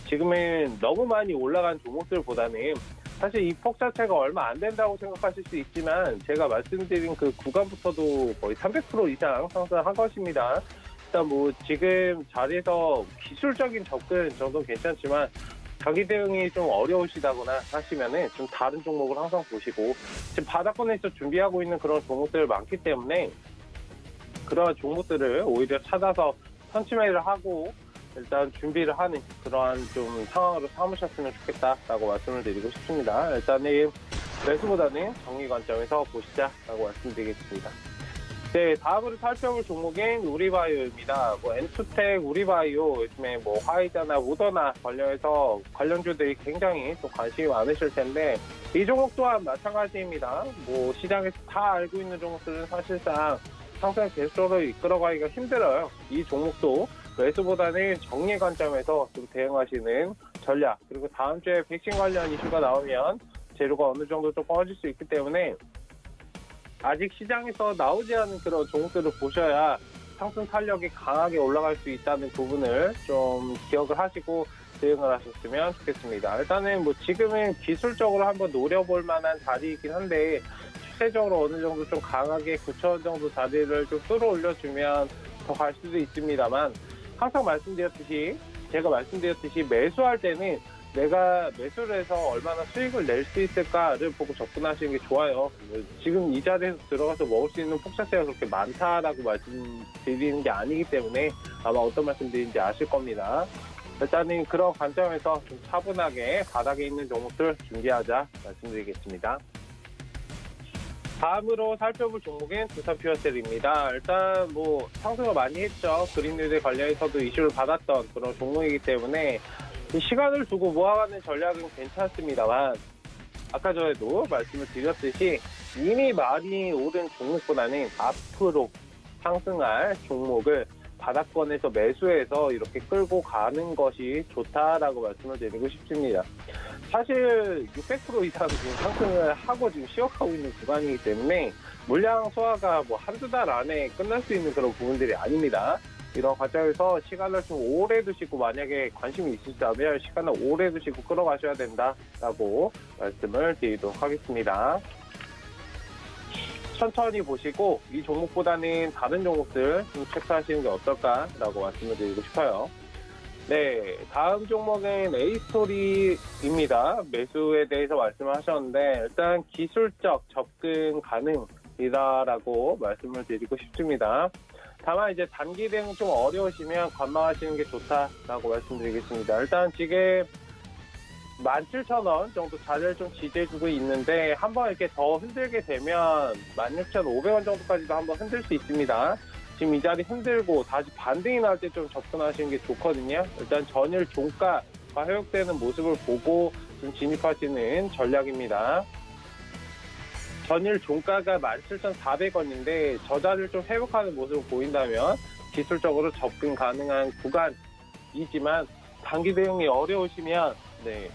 S4: 지금은 너무 많이 올라간 종목들보다는 사실 이 폭 자체가 얼마 안 된다고 생각하실 수 있지만 제가 말씀드린 그 구간부터도 거의 300% 이상 상승한 것입니다. 일단 뭐 지금 자리에서 기술적인 접근 정도 는 괜찮지만 자기 대응이 좀 어려우시다거나 하시면은 좀 다른 종목을 항상 보시고 지금 바닥권에서 준비하고 있는 그런 종목들 많기 때문에 그러한 종목들을 오히려 찾아서 선취매를 하고 일단 준비를 하는 그러한 좀 상황으로 삼으셨으면 좋겠다라고 말씀을 드리고 싶습니다. 일단은 매수보다는 정리 관점에서 보시자라고 말씀드리겠습니다. 네, 다음으로 살펴볼 종목은 우리바이오입니다. 뭐 엔투텍, 우리바이오, 요즘에 뭐 화이자나 우더나 관련해서 관련주들이 굉장히 좀 관심이 많으실 텐데 이 종목 또한 마찬가지입니다. 뭐 시장에서 다 알고 있는 종목들은 사실상 상승 계속적으로 이끌어가기가 힘들어요. 이 종목도 매수보다는 정리 관점에서 좀 대응하시는 전략 그리고 다음 주에 백신 관련 이슈가 나오면 재료가 어느 정도 좀 꺼질 수 있기 때문에 아직 시장에서 나오지 않은 그런 종목들을 보셔야 상승 탄력이 강하게 올라갈 수 있다는 부분을 좀 기억을 하시고 대응을 하셨으면 좋겠습니다. 일단은 뭐 지금은 기술적으로 한번 노려볼 만한 자리이긴 한데 추세적으로 어느 정도 좀 강하게 9천 정도 자리를 좀 끌어 올려주면 더 갈 수도 있습니다만 항상 말씀드렸듯이 제가 말씀드렸듯이 매수할 때는 내가 매수를 해서 얼마나 수익을 낼 수 있을까를 보고 접근하시는 게 좋아요. 지금 이 자리에서 들어가서 먹을 수 있는 폭사세가 그렇게 많다라고 말씀드리는 게 아니기 때문에 아마 어떤 말씀드리는지 아실 겁니다. 일단은 그런 관점에서 좀 차분하게 바닥에 있는 종목들 준비하자 말씀드리겠습니다. 다음으로 살펴볼 종목은 두산 퓨어셀입니다. 일단 뭐 상승을 많이 했죠. 그린뉴드 관련해서도 이슈를 받았던 그런 종목이기 때문에 시간을 두고 모아가는 전략은 괜찮습니다만 아까 전에도 말씀을 드렸듯이 이미 많이 오른 종목보다는 앞으로 상승할 종목을 바닥권에서 매수해서 이렇게 끌고 가는 것이 좋다라고 말씀을 드리고 싶습니다. 사실 600% 이상 지금 상승을 하고 지금 시역하고 있는 구간이기 때문에 물량 소화가 뭐 한두 달 안에 끝날 수 있는 그런 부분들이 아닙니다. 이런 과정에서 시간을 좀 오래 두시고 만약에 관심이 있으시다면 시간을 오래 두시고 끌어가셔야 된다라고 말씀을 드리도록 하겠습니다. 천천히 보시고 이 종목보다는 다른 종목들 좀 체크하시는 게 어떨까라고 말씀을 드리고 싶어요. 네, 다음 종목은 A스토리입니다. 매수에 대해서 말씀을 하셨는데 일단 기술적 접근 가능이다라고 말씀을 드리고 싶습니다. 다만 이제 단기 대응 좀 어려우시면 관망하시는 게 좋다라고 말씀드리겠습니다. 일단 지금 17,000원 정도 자리를 좀 지지해주고 있는데 한번 이렇게 더 흔들게 되면 16,500원 정도까지도 한번 흔들 수 있습니다. 지금 이 자리 흔들고 다시 반등이 나올 때좀 접근하시는 게 좋거든요. 일단 전일 종가가 회복되는 모습을 보고 좀 진입하시는 전략입니다. 전일 종가가 17,400원인데 저 자리를 좀 회복하는 모습을 보인다면 기술적으로 접근 가능한 구간이지만 단기 대응이 어려우시면 네,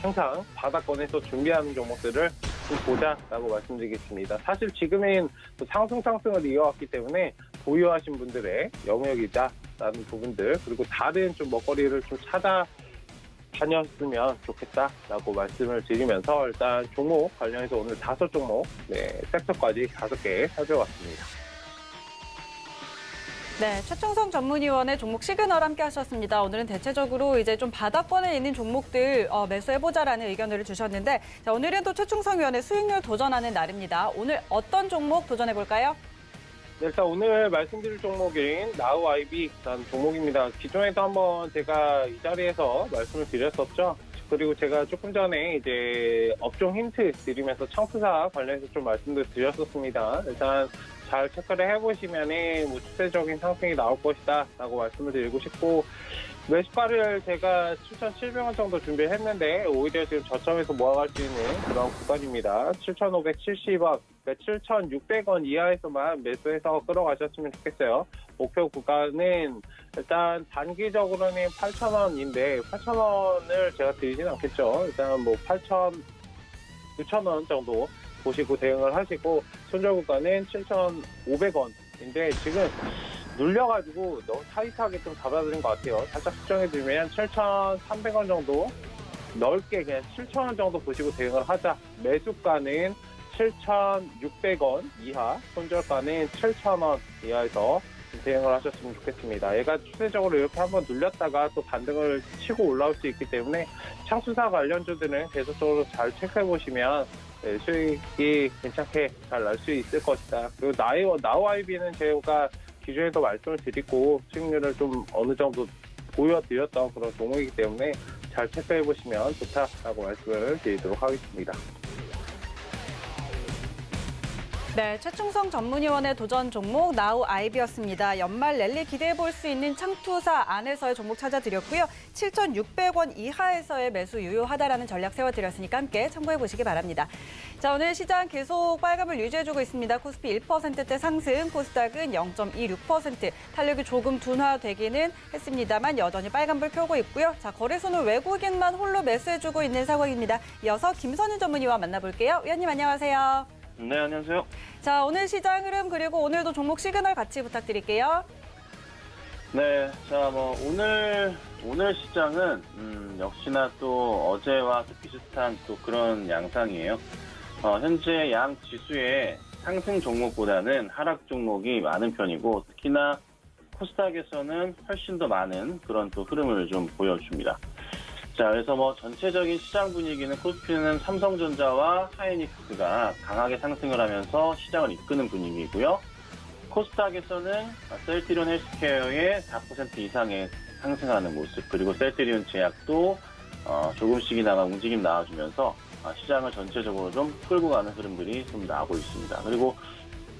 S4: 항상 바닥권에서 준비하는 종목들을 좀 보자라고 말씀드리겠습니다. 사실 지금은 또 상승 상승을 이어왔기 때문에 보유하신 분들의 영역이다라는 부분들 그리고 다른 좀 먹거리를 좀 찾아 다녔으면 좋겠다라고 말씀을 드리면서 일단 종목 관련해서 오늘 다섯 종목 네, 섹터까지 다섯 개 살펴봤습니다.
S1: 네, 최충성 전문위원의 종목 시그널 함께 하셨습니다. 오늘은 대체적으로 이제 좀 바닥권에 있는 종목들 어, 매수해보자라는 의견을 주셨는데 자, 오늘은 또 최충성 위원의 수익률 도전하는 날입니다. 오늘 어떤 종목 도전해볼까요?
S4: 네, 일단 오늘 말씀드릴 종목인 나우 아이비라는 종목입니다. 기존에도 한번 제가 이 자리에서 말씀을 드렸었죠. 그리고 제가 조금 전에 이제 업종 힌트 드리면서 청수사 관련해서 좀 말씀도 드렸었습니다. 일단 잘 체크를 해보시면은 뭐 추세적인 상승이 나올 것이다 라고 말씀을 드리고 싶고 매수가를 제가 7,700원 정도 준비를 했는데 오히려 지금 저점에서 모아갈 수 있는 그런 구간입니다. 7,570원, 그러니까 7,600원 이하에서만 매수해서 끌어가셨으면 좋겠어요. 목표 구간은 일단 단기적으로는 8,000원인데 8,000원을 제가 드리진 않겠죠. 일단 뭐 8,000, 9,000원 정도 보시고 대응을 하시고 손절 구간은 7,500원인데 지금 눌려가지고 너무 타이트하게 좀 잡아드린 것 같아요. 살짝 수정해드리면 7,300원 정도 넓게 그냥 7,000원 정도 보시고 대응을 하자. 매수가는 7,600원 이하, 손절가는 7,000원 이하에서 대응을 하셨으면 좋겠습니다. 얘가 추세적으로 이렇게 한번 눌렸다가 또 반등을 치고 올라올 수 있기 때문에 창수사 관련주들은 계속적으로 잘 체크해 보시면 네, 수익이 괜찮게 잘 날 수 있을 것이다. 그리고 나이, 나우아이비는 제가 기존에도 말씀을 드리고 수익률을 좀 어느 정도 보여드렸던 그런 종목이기 때문에 잘 체크해 보시면 좋다라고 말씀을 드리도록 하겠습니다.
S1: 네, 최충성 전문위원의 도전 종목 나우 아이비였습니다. 연말 랠리 기대해 볼 수 있는 창투사 안에서의 종목 찾아드렸고요. 7,600원 이하에서의 매수 유효하다라는 전략 세워드렸으니까 함께 참고해 보시기 바랍니다. 자, 오늘 시장 계속 빨감을 유지해주고 있습니다. 코스피 1%대 상승, 코스닥은 0.26% 탄력이 조금 둔화되기는 했습니다만 여전히 빨간불 켜고 있고요. 자, 거래소는 외국인만 홀로 매수해주고 있는 상황입니다. 이어서 김선윤 전문위원 만나볼게요. 위원님 안녕하세요.
S5: 네, 안녕하세요.
S1: 자, 오늘 시장 흐름 그리고 오늘도 종목 시그널 같이 부탁드릴게요.
S5: 네, 자, 뭐, 오늘, 오늘 시장은, 음, 역시나 또 어제와 또 비슷한 또 그런 양상이에요. 어, 현재 양 지수의 상승 종목보다는 하락 종목이 많은 편이고, 특히나 코스닥에서는 훨씬 더 많은 그런 또 흐름을 좀 보여줍니다. 자, 그래서 뭐 전체적인 시장 분위기는 코스피는 삼성전자와 하이닉스가 강하게 상승을 하면서 시장을 이끄는 분위기이고요. 코스닥에서는 셀트리온 헬스케어의 4% 이상의 상승하는 모습, 그리고 셀트리온 제약도 어, 조금씩이나마 움직임 나와주면서 어, 시장을 전체적으로 좀 끌고 가는 흐름들이 좀 나오고 있습니다. 그리고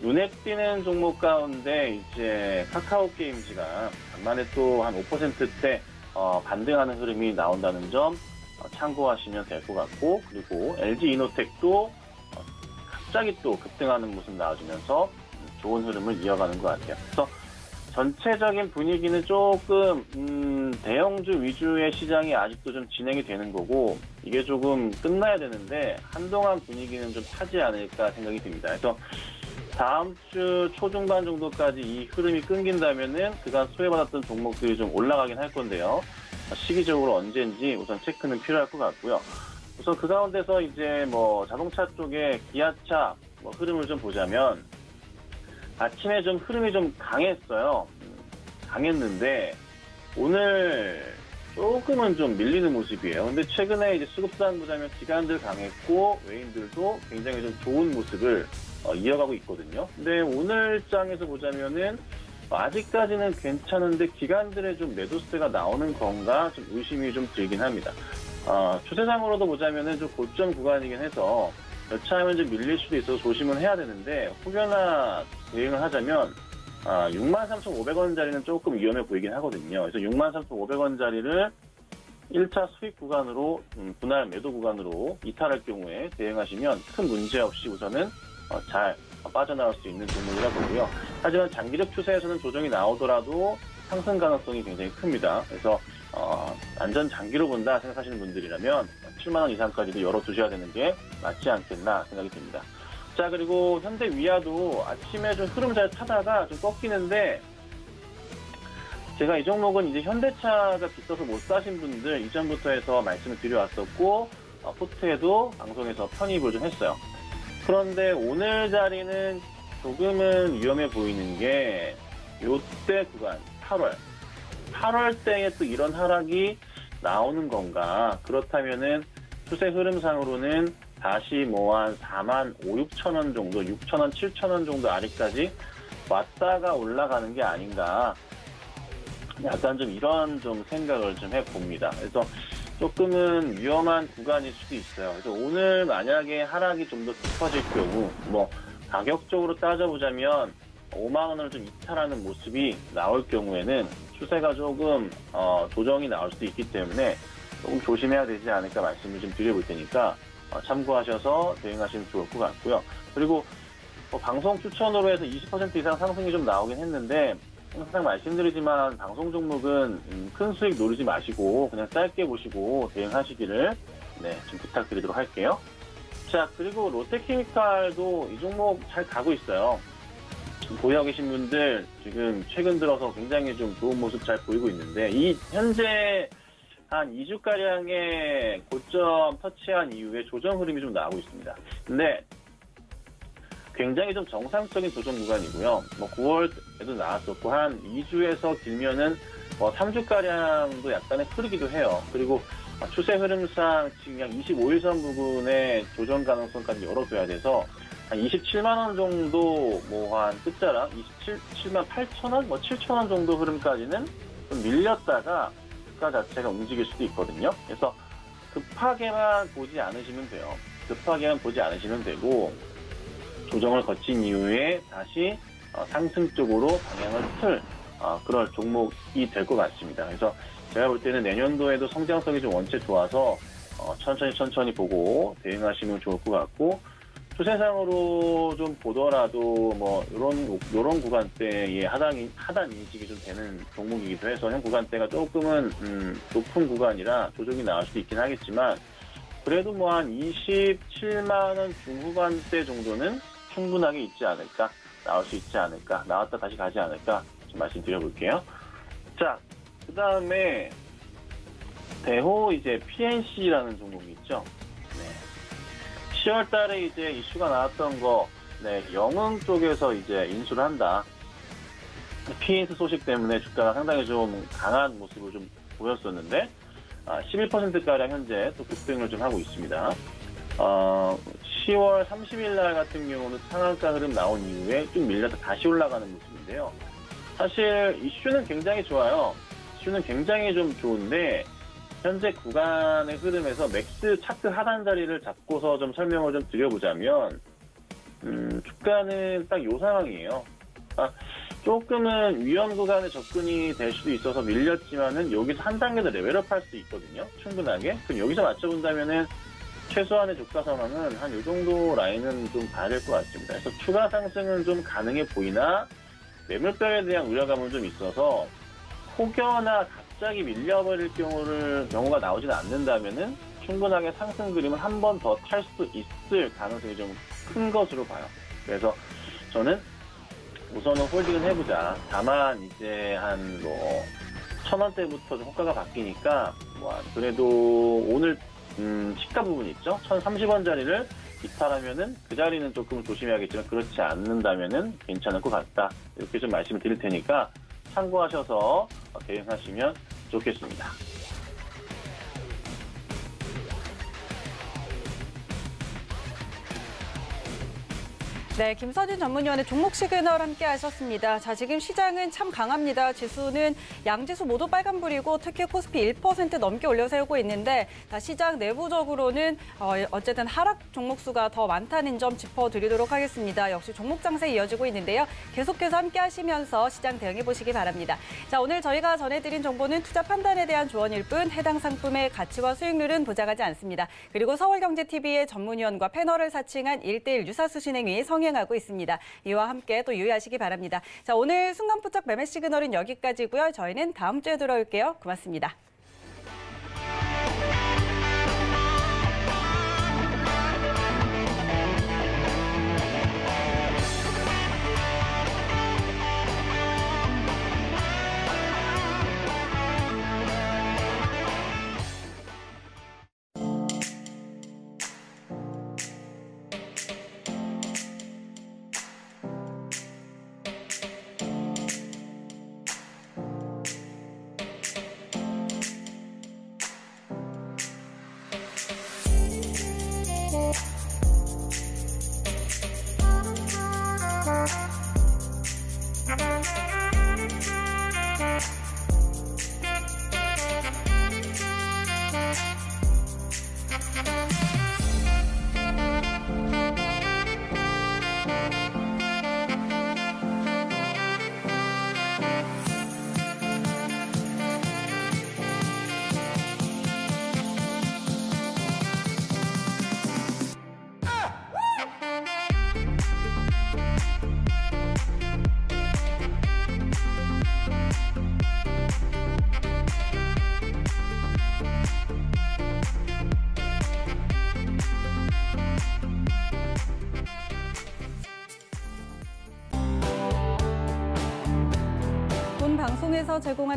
S5: 눈에 띄는 종목 가운데 이제 카카오 게임즈가 간만에 또 한 5%대 어, 반등하는 흐름이 나온다는 점 어, 참고하시면 될 것 같고 그리고 LG 이노텍도 어, 갑자기 또 급등하는 모습 나와주면서 음, 좋은 흐름을 이어가는 것 같아요. 그래서 전체적인 분위기는 조금 음, 대형주 위주의 시장이 아직도 좀 진행이 되는 거고 이게 조금 끝나야 되는데 한동안 분위기는 좀 타지 않을까 생각이 듭니다. 그래서 다음 주 초중반 정도까지 이 흐름이 끊긴다면은 그간 소외받았던 종목들이 좀 올라가긴 할 건데요. 시기적으로 언제인지 우선 체크는 필요할 것 같고요. 우선 그 가운데서 이제 뭐 자동차 쪽에 기아차 뭐 흐름을 좀 보자면 아침에 좀 흐름이 좀 강했어요. 음, 강했는데 오늘 조금은 좀 밀리는 모습이에요. 근데 최근에 이제 수급상 보자면 기관들 강했고 외인들도 굉장히 좀 좋은 모습을 어, 이어가고 있거든요. 근데 오늘 장에서 보자면은 아직까지는 괜찮은데 기관들의 좀 매도세가 나오는 건가 좀 의심이 좀 들긴 합니다. 어, 추세상으로도 보자면은 좀 고점 구간이긴 해서 여차하면 좀 밀릴 수도 있어서 조심은 해야 되는데 혹여나 대응을 하자면 아, 63,500원짜리는 조금 위험해 보이긴 하거든요. 그래서 63,500원짜리를 1차 수익 구간으로 음, 분할 매도 구간으로 이탈할 경우에 대응하시면 큰 문제 없이 우선은 어, 잘 빠져나올 수 있는 종목이라 보고요. 하지만 장기적 추세에서는 조정이 나오더라도 상승 가능성이 굉장히 큽니다. 그래서 어, 안전 장기로 본다 생각하시는 분들이라면 7만 원 이상까지도 열어두셔야 되는 게 맞지 않겠나 생각이 듭니다. 자 그리고 현대 위아도 아침에 좀 흐름 잘 타다가 좀 꺾이는데 제가 이 종목은 이제 현대차가 비싸서 못 사신 분들 이전부터 해서 말씀을 드려왔었고 어, 포트에도 방송에서 편입을 좀 했어요. 그런데 오늘 자리는 조금은 위험해 보이는 게 요때 구간 8월. 8월 때에 또 이런 하락이 나오는 건가? 그렇다면은 추세 흐름상으로는 다시 뭐 한 4만 5, 6천 원 정도 6천 원, 7천 원 정도 아래까지 왔다가 올라가는 게 아닌가? 약간 좀 이런 좀 생각을 좀 해봅니다. 그래서 조금은 위험한 구간일 수도 있어요. 그래서 오늘 만약에 하락이 좀 더 깊어질 경우, 뭐, 가격적으로 따져보자면 5만 원을 좀 이탈하는 모습이 나올 경우에는 추세가 조금, 어, 조정이 나올 수도 있기 때문에 조금 조심해야 되지 않을까 말씀을 좀 드려볼 테니까 어, 참고하셔서 대응하시면 좋을 것 같고요. 그리고 뭐 방송 추천으로 해서 20% 이상 상승이 좀 나오긴 했는데 항상 말씀드리지만 방송 종목은 음, 큰 수익 노리지 마시고 그냥 짧게 보시고 대응하시기를 네, 좀 부탁드리도록 할게요. 자 그리고 롯데케미칼도 이 종목 잘 가고 있어요. 보유하고 계신 분들 지금 최근 들어서 굉장히 좀 좋은 모습 잘 보이고 있는데 이 현재 한 2주가량의 고점 터치한 이후에 조정 흐름이 좀 나오고 있습니다. 근데 굉장히 좀 정상적인 조정 구간이고요. 뭐 9월에도 나왔었고 한 2주에서 길면은 뭐 3주가량도 약간의 흐르기도 해요. 그리고 추세 흐름상 지금 약 25일 선 부분에 조정 가능성까지 열어둬야 돼서 한 27만 원 정도 뭐 한 끝자락 27만 8천 원, 뭐 7천 원 정도 흐름까지는 좀 밀렸다가 주가 자체가 움직일 수도 있거든요. 그래서 급하게만 보지 않으시면 돼요. 급하게만 보지 않으시면 되고 조정을 거친 이후에 다시 어, 상승 쪽으로 방향을 틀 어, 그럴 종목이 될 것 같습니다. 그래서 제가 볼 때는 내년도에도 성장성이 좀 원체 좋아서 어, 천천히 천천히 보고 대응하시면 좋을 것 같고 추세상으로 좀 보더라도 뭐 이런 이런 구간대의 하단 하단 인식이 좀 되는 종목이기도 해서 현 구간대가 조금은 음, 높은 구간이라 조정이 나올 수도 있긴 하겠지만 그래도 뭐 한 27만 원 중후반대 정도는 충분하게 있지 않을까 나올 수 있지 않을까 나왔다 다시 가지 않을까 좀 말씀드려볼게요. 자, 그 다음에 대호 이제 PNC라는 종목이 있죠. 네. 10월 달에 이제 이슈가 나왔던 거, 네, 영흥 쪽에서 이제 인수를 한다. PNC 소식 때문에 주가가 상당히 좀 강한 모습을 좀 보였었는데, 아, 11%가량 현재 또 급등을 좀 하고 있습니다. 어, 10월 30일 날 같은 경우는 상한가 흐름 나온 이후에 좀 밀려서 다시 올라가는 모습인데요. 사실 이슈는 굉장히 좋아요. 이슈는 굉장히 좀 좋은데 현재 구간의 흐름에서 맥스 차트 하단 자리를 잡고서 좀 설명을 좀 드려보자면 음, 주가는 딱 요 상황이에요. 아, 조금은 위험 구간에 접근이 될 수도 있어서 밀렸지만은 여기서 한 단계 더 level up 할 수 있거든요. 충분하게. 그럼 여기서 맞춰본다면은 최소한의 주가 상황은 한요 정도 라인은 좀 봐야 될 것 같습니다. 그래서 추가 상승은 좀 가능해 보이나 매물병에 대한 우려감은 좀 있어서 혹여나 갑자기 밀려버릴 경우를 경우가 나오지는 않는다면은 충분하게 상승 그림을 한 번 더 탈수 있을 가능성이 좀 큰 것으로 봐요. 그래서 저는 우선은 홀딩을 해보자. 다만 이제 한뭐 천 원대부터 좀 호가가 바뀌니까 뭐 그래도 오늘 음, 시가 부분 있죠. 1,030원짜리를 이탈하면은 그 자리는 조금 조심해야겠지만 그렇지 않는다면은 괜찮을 것 같다. 이렇게 좀 말씀을 드릴 테니까 참고하셔서 대응하시면 좋겠습니다.
S1: 네, 김서진 전문위원의 종목 시그널 함께 하셨습니다. 자, 지금 시장은 참 강합니다. 지수는 양지수 모두 빨간불이고 특히 코스피 1% 넘게 올려 세우고 있는데 자, 시장 내부적으로는 어, 어쨌든 하락 종목 수가 더 많다는 점 짚어드리도록 하겠습니다. 역시 종목 장세 이어지고 있는데요. 계속해서 함께 하시면서 시장 대응해 보시기 바랍니다. 자, 오늘 저희가 전해드린 정보는 투자 판단에 대한 조언일 뿐 해당 상품의 가치와 수익률은 보장하지 않습니다. 그리고 서울경제TV의 전문위원과 패널을 사칭한 1대1 유사수 진행위 성 행하고 있습니다. 이와 함께 또 유의하시기 바랍니다. 자, 오늘 순간부적 매매 시그널은 여기까지고요. 저희는 다음 주에 돌아올게요. 고맙습니다.